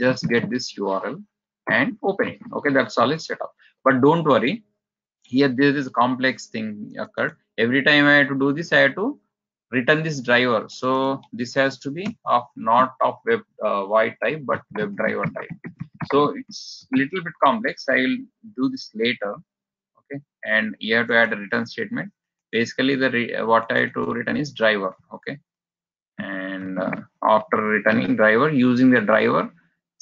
just get this url and open it. Okay that's all is set up but don't worry. Here there is a complex thing occurred. Every time i have to do this i have to return this driver. So this has to be of not of web uh, wide type but web driver type. So it's little bit complex. I will do this later. Okay and you have to add a return statement. Basically the what i have to return is driver. Okay and uh, after returning driver using the driver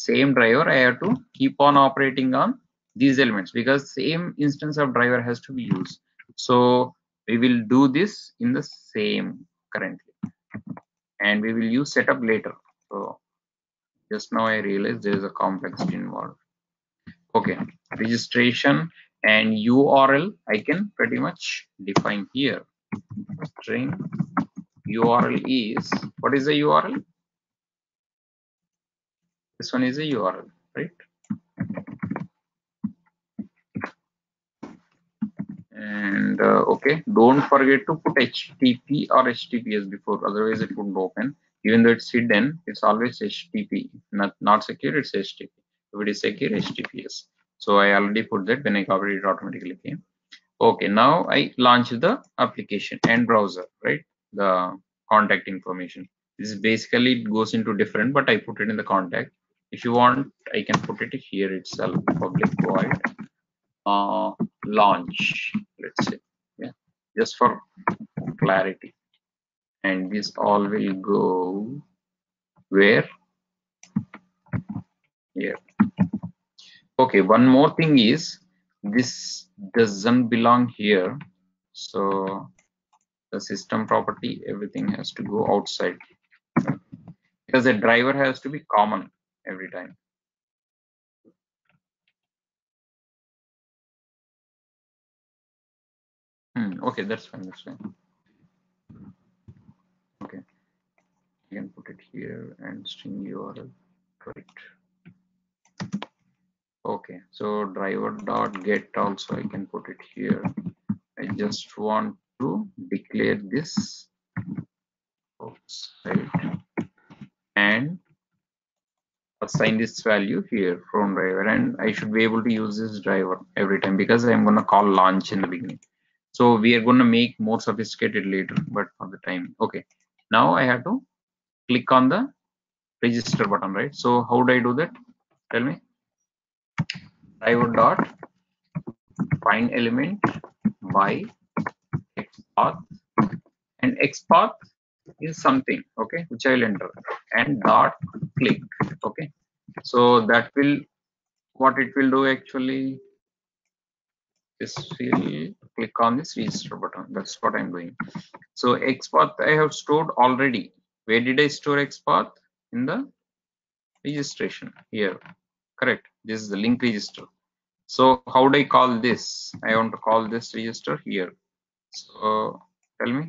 same driver i have to keep on operating on these elements because same instance of driver has to be used. So we will do this in the same currently. And we will use setup later. So just now i realized there is a complexity involved. Okay registration and url i can pretty much define here. String url is what is the url this one is a url right? And uh, okay don't forget to put http or https before otherwise it wouldn't open. Even though it's hidden it's always http not not secure it's http if it is secure https so i already put that when i copied it automatically came okay now i launch the application and browser right? The contact information. This is basically it goes into different but i put it in the contact if you want i can put it here itself public void uh, launch let's say yeah just for clarity. And this all will go where? Here. Okay one more thing is this doesn't belong here. So the system property everything has to go outside. Because the driver has to be common every time. Hmm, okay that's fine that's fine. Okay. You can put it here and string url right. Okay so driver dot get also i can put it here. I just want to declare this. Outside and assign this value here from driver and i should be able to use this driver every time because i'm going to call launch in the beginning. So we are going to make more sophisticated later but for the time okay. Now i have to click on the register button right? So how do i do that? Tell me. Driver dot find element by xpath and xpath is something okay which i will enter and dot click okay. So that will what it will do actually this will click on this register button that's what i'm doing. So xpath i have stored already. Where did i store xpath? In the registration here correct this is the link register. So how do i call this? I want to call this register here. So tell me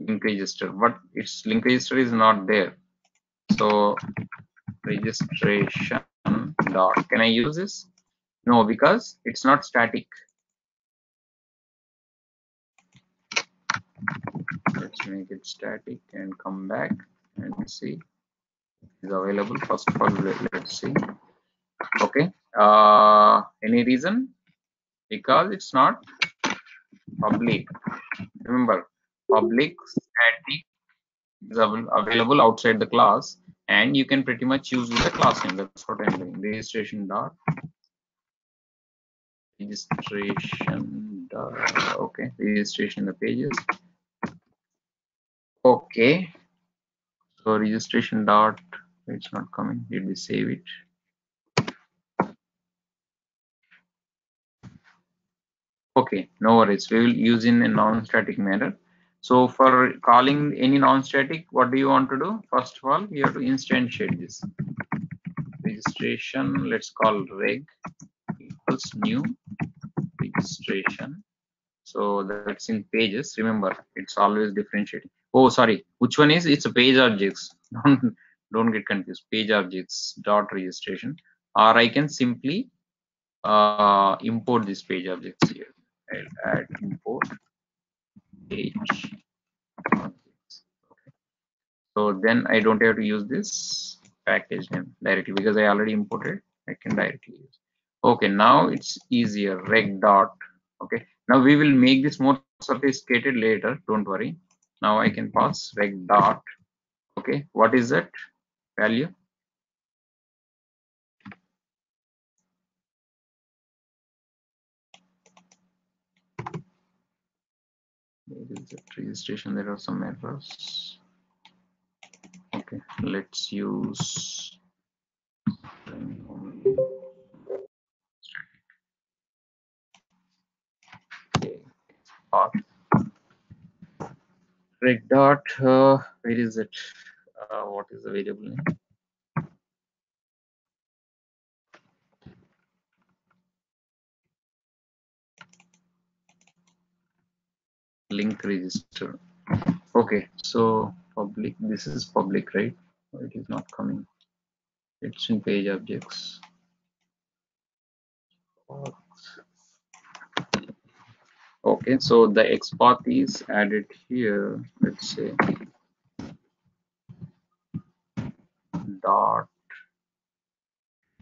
link register but its link register is not there. So registration dot can i use this? No because it's not static. Let's make it static and come back and see. Is available. First of all let- let's see. Okay uh any reason? Because it's not public. Remember public static is available outside the class and you can pretty much use with the class name. That's what i'm doing. Registration dot registration dot okay registration the pages. Okay. So registration dot it's not coming. Did we save it? Okay no worries. We will use in a non-static manner so for calling any non-static what do you want to do? First of all you have to instantiate this. Registration let's call reg equals new registration. So that's in pages remember it's always differentiating oh sorry which one is? It's a page objects. (laughs) Don't don't get confused. Page objects dot registration. Or i can simply uh, import this page objects here. I'll add import so then i don't have to use this package name directly because i already imported. I can directly use. Okay now it's easier. Reg dot. Okay now we will make this more sophisticated later. Don't worry. Now i can pass reg dot. Okay what is that value Where is that registration there are some errors. Okay let's use red dot uh, where is it? Uh, what is the variable name link register. Okay so public this is public right? Oh, it is not coming. It's in page objects. Okay so the xpath is added here let's say dot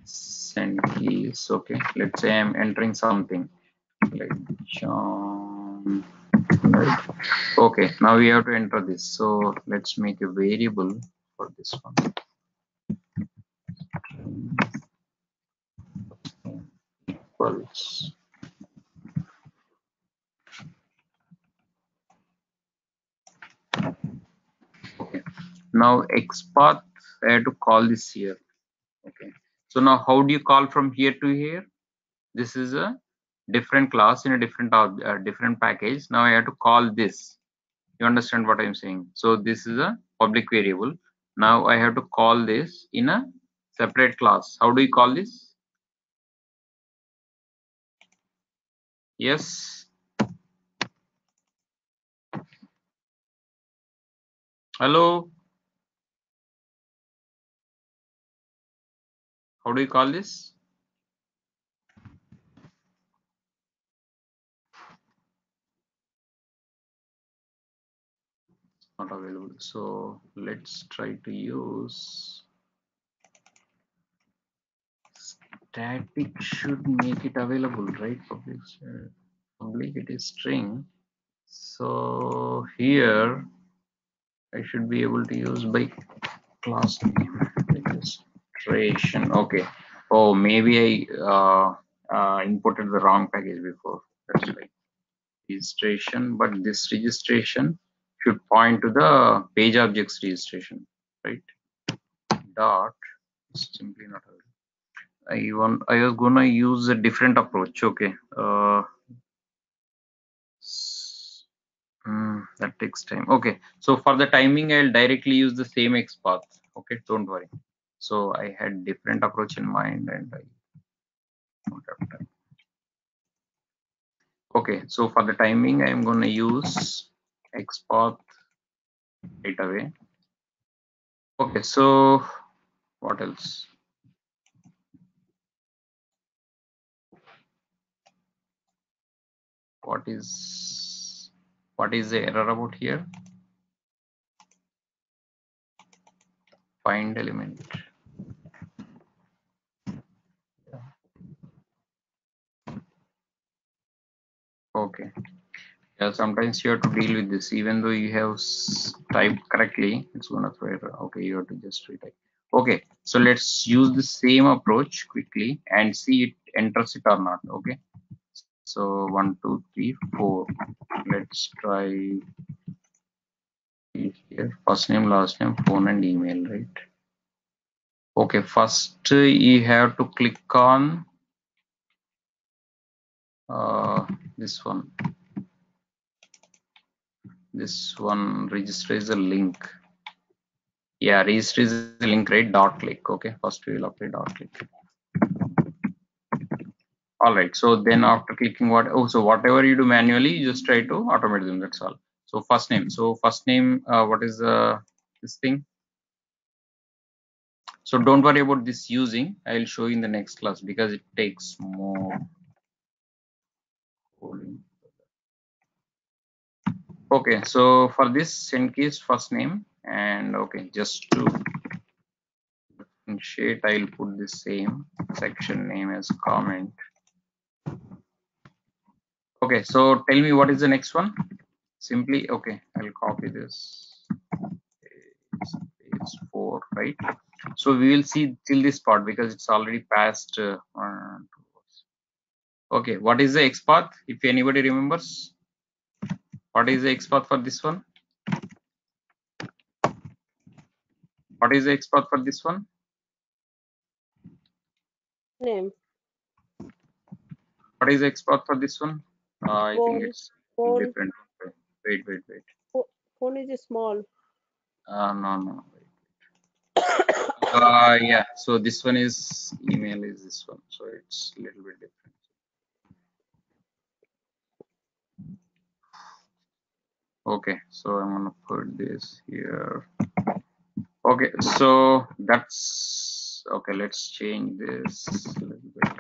send keys okay. Let's say i'm entering something like John okay now we have to enter this so let's make a variable for this one equals now XPath, I have to call this here. Okay. So now how do you call from here to here? This is a different class in a different uh, different package. Now I have to call this. You understand what I'm saying? So this is a public variable. Now I have to call this in a separate class. How do you call this? Yes. Hello. How do you call this? Not available. So let's try to use static should make it available, right? Public, public it is string. So here I should be able to use by class name registration. Okay. Oh, maybe I uh, uh, imported the wrong package before. That's right. Registration, but this registration should point to the page objects registration, right? Dot simply not available. I want I was gonna use a different approach. Okay. Uh, mm, that takes time. Okay. So for the timing, I'll directly use the same XPath. Okay, don't worry. So I had different approach in mind and I don't have time. Okay, so for the timing, I'm gonna use XPath right away. Okay, so what else? What is what is the error about here? Find element. Okay. Yeah, sometimes you have to deal with this. Even though you have typed correctly, it's gonna throw error. Okay, you have to just retype. Okay, so let's use the same approach quickly and see it enters it or not. Okay. So one, two, three, four. Let's try here. First name, last name, phone, and email, right? Okay, first you have to click on uh, this one. This one register is a link. Yeah, register is a link, right? Dot click. Okay, first we will apply dot click. All right. So then after clicking what? Oh, so whatever you do manually, you just try to automate them. That's all. So first name. So first name. Uh, what is uh, this thing? So don't worry about this using. I'll show you in the next class because it takes more. coding. Okay, so for this send first name and okay, just to differentiate, I'll put the same section name as comment. Okay, so tell me what is the next one? Simply okay, I'll copy this. Page four, right? So we will see till this part because it's already past. Uh, okay, what is the X path? If anybody remembers, what is the X path for this one? What is the X path for this one? Name. What is the X path for this one? Uh, I think it's phone. different. Wait, wait, wait. Phone is small. Uh, no, no. (coughs) Uh, yeah. So this one is email is this one. So it's a little bit different. Okay. So I'm gonna put this here. Okay. So that's okay. Let's change this a little bit.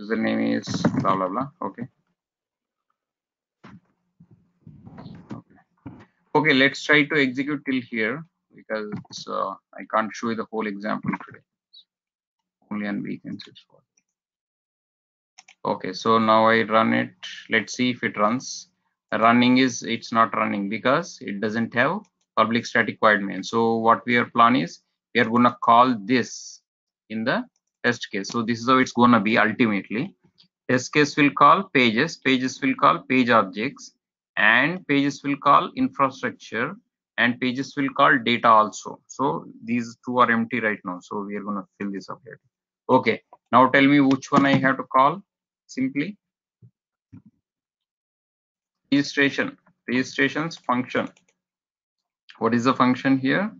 Username is blah blah blah. Okay. Okay. Okay. Let's try to execute till here because uh, I can't show you the whole example today. Only on weekends it's for. Okay. So now I run it. Let's see if it runs. Running is it's not running because it doesn't have public static void main. So what we are plan is we are gonna call this in the test case. So this is how it's gonna be ultimately. test case will call pages pages will call page objects and pages will call infrastructure and pages will call data also so these two are empty right now so we are going to fill this up later okay now tell me which one i have to call simply registration registrations function. What is the function here?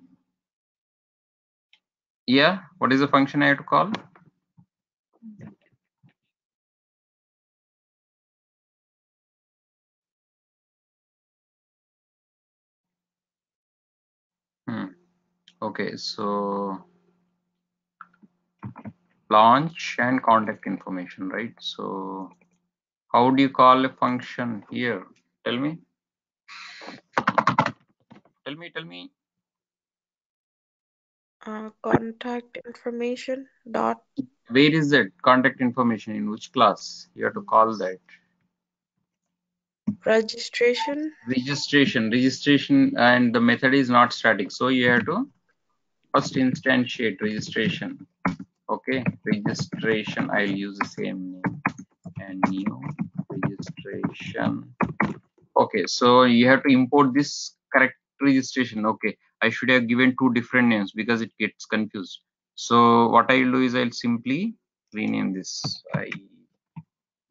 Yeah what is the function i have to call? Hmm. okay so launch and contact information right? So how do you call a function here? Tell me. Tell me tell me. Uh, contact information dot where is that contact information in which class? You have to call that. Registration. registration. Registration and the method is not static. So you have to first instantiate registration okay registration i'll use the same name. And new registration. Okay so you have to import this correct registration. Okay i should have given two different names because it gets confused. So what i'll do is i'll simply rename this. I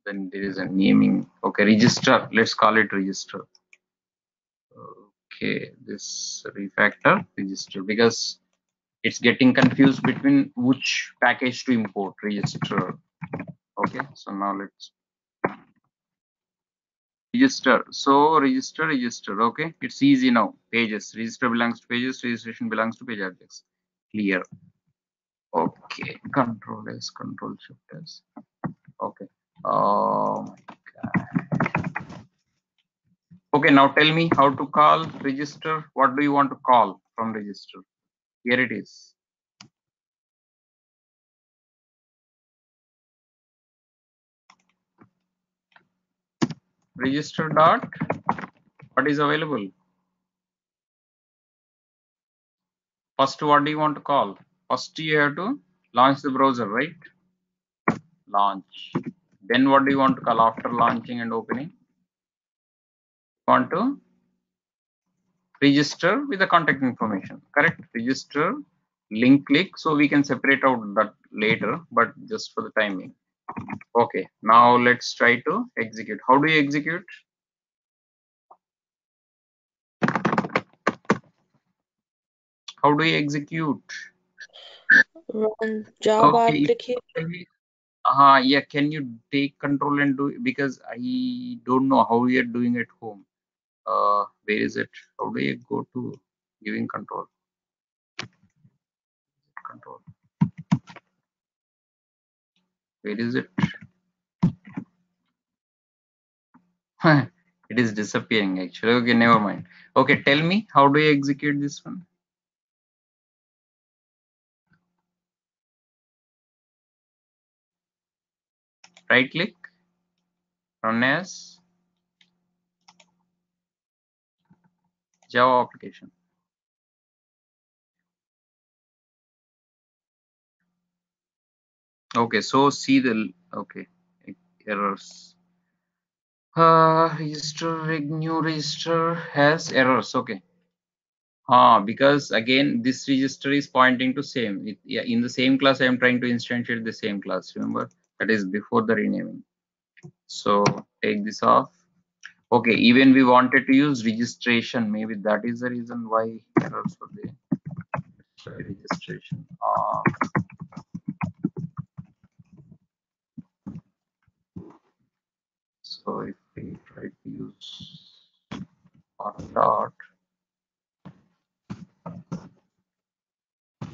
then there is a naming. Okay register. Let's call it register. Okay this refactor register because it's getting confused between which package to import register. Okay so now let's register. So register register. Okay it's easy now. Pages register belongs to pages registration belongs to page objects. Clear. Okay control s control shift s. Okay oh god. Okay now tell me how to call register. What do you want to call from register here it is. Register dot. What is available? First what do you want to call? First you have to launch the browser right? Launch. Then what do you want to call after launching and opening? Want to register with the contact information correct? Register link click so we can separate out that later but just for the timing. Okay now let's try to execute. How do you execute? How do you execute? Run Java Okay, application. uh yeah can you take control and do it because i don't know how you're doing at home uh where is it? How do you go to giving control? Control. Where is it? (laughs) It is disappearing actually. Okay never mind. Okay tell me how do you execute this one? Right click run as java application. Okay so see the okay errors. Uh register new register has errors okay. Ah, because again this register is pointing to same it, yeah in the same class i am trying to instantiate the same class remember? That is before the renaming. So take this off okay even we wanted to use registration. Maybe that is the reason why errors there Try registration. Ah so if we try to use r dot.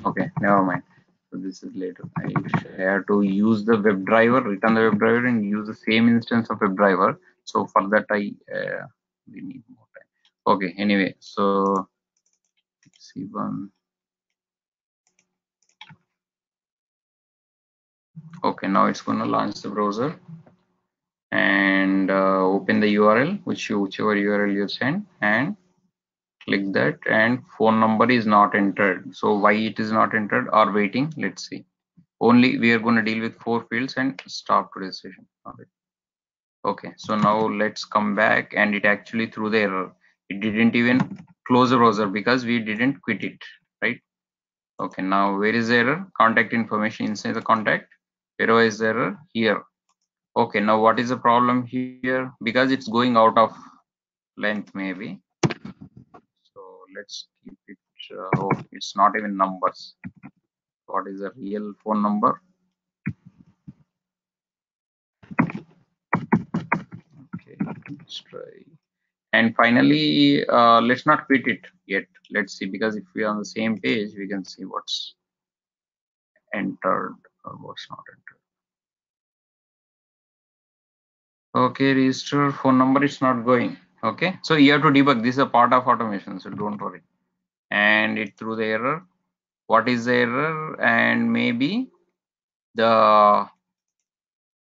Okay never mind. So this is later. I have to use the WebDriver return the WebDriver and use the same instance of WebDriver so for that i uh, we need more time. Okay anyway so c1 okay now it's going to launch the browser. And uh, open the url which you whichever url you send and click that and phone number is not entered. So why it is not entered or waiting? Let's see. Only we are going to deal with four fields and stop today's session. Okay, so now let's come back and it actually threw the error. It didn't even close the browser because we didn't quit it, right? Okay, now where is the error? Contact information inside the contact. Where is the error? Here. Okay, now what is the problem here? Because it's going out of length maybe. So let's keep it, uh, oh, it's not even numbers. What is the real phone number? Let's try. And finally, uh, let's not quit it yet. Let's see, because if we are on the same page, we can see what's entered or what's not entered. Okay, register phone number is not going. Okay, so you have to debug. This is a part of automation, so don't worry. And it threw the error. What is the error? And maybe the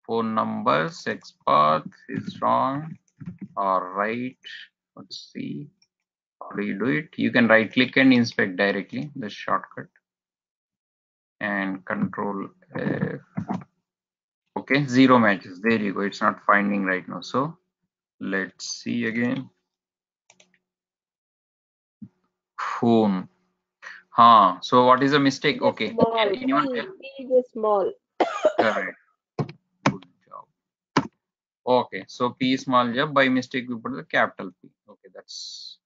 phone number sex path is wrong or right. Let's see. How do you do it? You can right click and inspect directly the shortcut and control F. Okay, zero matches. There you go. It's not finding right now. So let's see again. Phone. Huh. So what is the mistake? Okay. Small. Anyone P, tell? P small. (coughs) Correct. Okay, so P small job by mistake we put the capital P. Okay, that's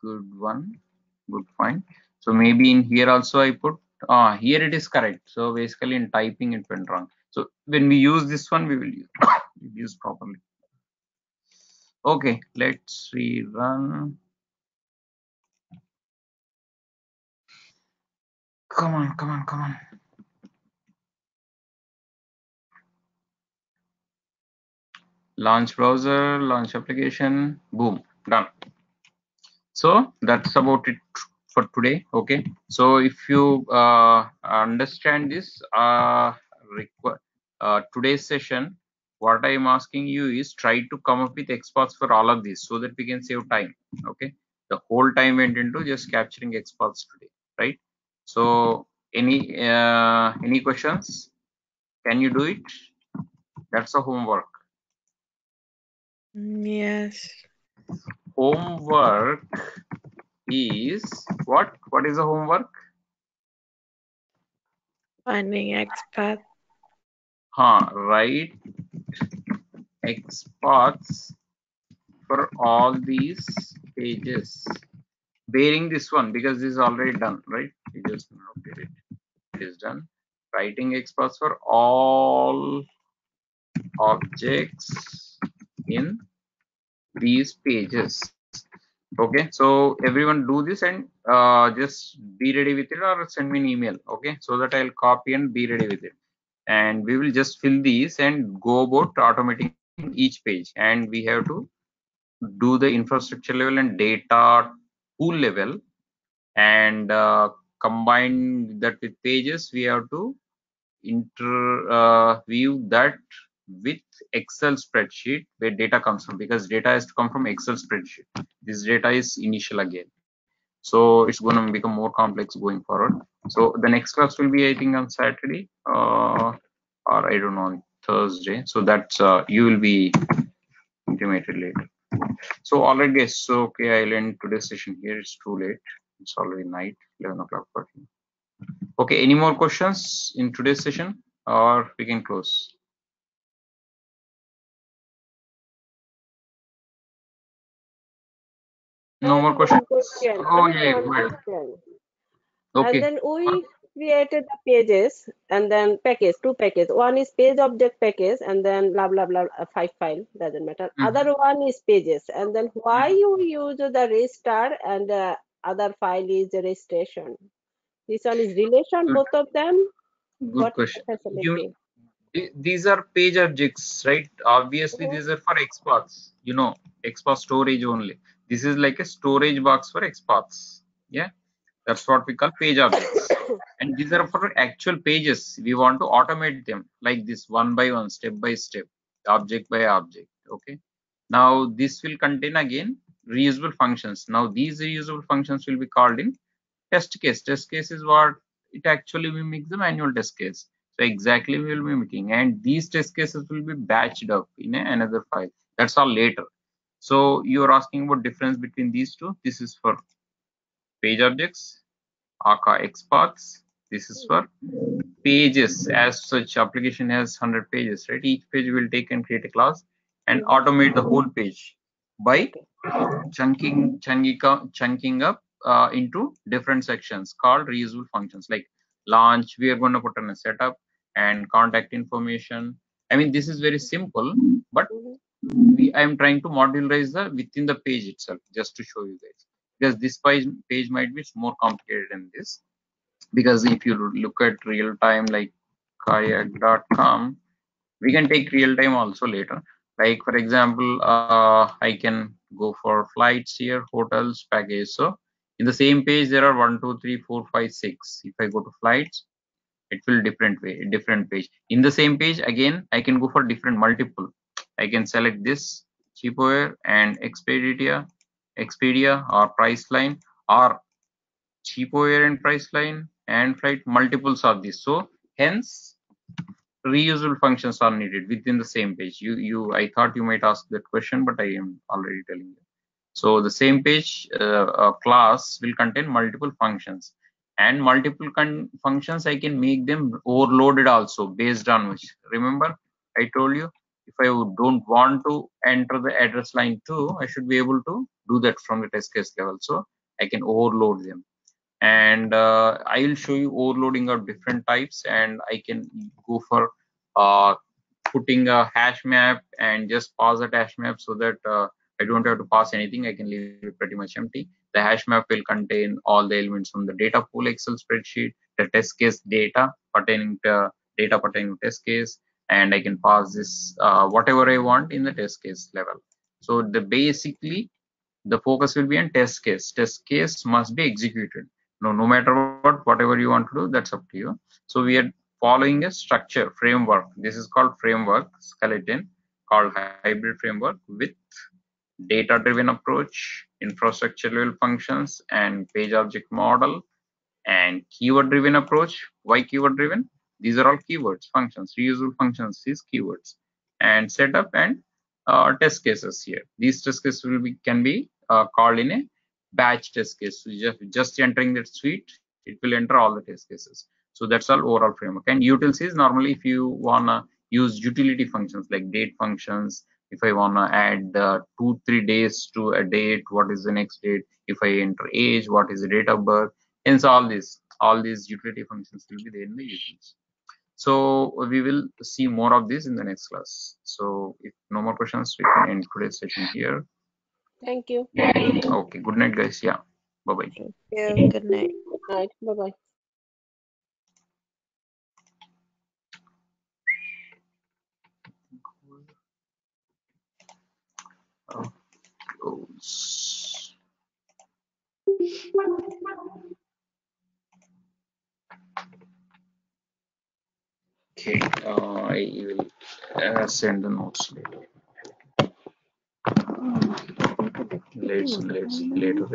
good one. Good point. So maybe in here also I put ah here it is correct. So basically in typing it went wrong. So when we use this one we will use, (coughs) use properly. Okay, let's rerun. Come on, come on, come on. Launch browser, launch application, boom, done. So that's about it for today. Okay. So if you uh, understand this uh, uh, today's session, what I am asking you is try to come up with XPaths for all of these so that we can save time. Okay. The whole time went into just capturing XPaths today, right? So any uh, any questions? Can you do it? That's a homework. Mm, Yes. homework is what? What is the homework? Finding XPath. huh write x paths for all these pages. Bearing this one because this is already done right? You just update it. It is done. Writing x for all objects in these pages. Okay so everyone do this and uh, just be ready with it or send me an email okay? So that i'll copy and be ready with it. And we will just fill these and go about automating each page. And we have to do the infrastructure level and data pool level. And uh, combine that with pages we have to inter uh, view that with excel spreadsheet where data comes from because data has to come from excel spreadsheet. This data is initial again. So it's going to become more complex going forward. So the next class will be i think on saturday uh, or i don't know on thursday. So that's uh, you will be intimated later. So all right guys. So okay i'll end today's session here. It's too late. It's already night 11 o'clock 14 okay any more questions in today's session or we can close no more questions question. oh yeah one go ahead question. okay And then we created the pages and then package, two packages. One is page object package and then blah blah blah uh, five file doesn't matter. Mhm. Other one is pages and then why you use the restart and the other file is the registration. This one is relation Good. both of them. good What question you these are page objects right obviously Mhm. these are for xpaths you know xpath storage only this is like a storage box for xpaths yeah? That's what we call page objects. (coughs) And these are for actual pages. We want to automate them like this one by one step by step object by object. Okay? Now this will contain again reusable functions. Now these reusable functions will be called in test case. Test case is what it actually mimics the manual test case. So exactly we will be mimicking. And these test cases will be batched up in another file. That's all later. So you're asking about difference between these two. This is for page objects, Aka XPaths. This is for pages as such application has 100 pages, right? Each page will take and create a class and automate the whole page by chunking, chunking, chunking up uh, into different sections called reusable functions like launch. We are going to put in a setup and contact information. I mean, this is very simple, but we, I'm trying to modularize the within the page itself just to show you guys. Because this page page might be more complicated than this. Because if you look at real time like kayak.com we can take real time also later. Like for example uh, i can go for flights here hotels package so in the same page there are one two three four five six. If i go to flights it will different way different page. In the same page again i can go for different multiple i can select this cheaper and expedia expedia or priceline or cheaper and priceline and flight multiples of this. So hence reusable functions are needed within the same page. You you i thought you might ask that question but i am already telling you. So the same page uh, class will contain multiple functions. And multiple functions i can make them overloaded also based on which. Remember i told you if i don't want to enter the address line 2 i should be able to do that from the test case level so i can overload them and uh, I will show you overloading of different types and I can go for uh, putting a hash map and just pass that hash map so that uh, I don't have to pass anything. I can leave it pretty much empty. The hash map will contain all the elements from the data pool Excel spreadsheet, the test case data pertaining to data pertaining to test case, and I can pass this uh, whatever I want in the test case level. So the basically the focus will be on test case. Test case must be executed no no matter what whatever you want to do that's up to you so we are following a structure framework this is called framework skeleton called hybrid framework with data driven approach infrastructure level functions and page object model and keyword driven approach why keyword driven these are all keywords functions reusable functions these keywords and setup and uh, test cases here these test cases will be can be uh, called in a batch test case. So just, just entering that suite, it will enter all the test cases. So that's all overall framework. And utils is normally if you wanna use utility functions like date functions, if I wanna add uh, two, three days to a date, what is the next date? If I enter age, what is the date of birth? Hence all this, all these utility functions will be there in the utils. So we will see more of this in the next class. So if no more questions, we can end today's session here. Thank you. Okay, good night, guys. Yeah, bye bye. Yeah, good night. Good night. Bye bye. Close. Okay, uh, I will uh, send the notes later. Let's let's later.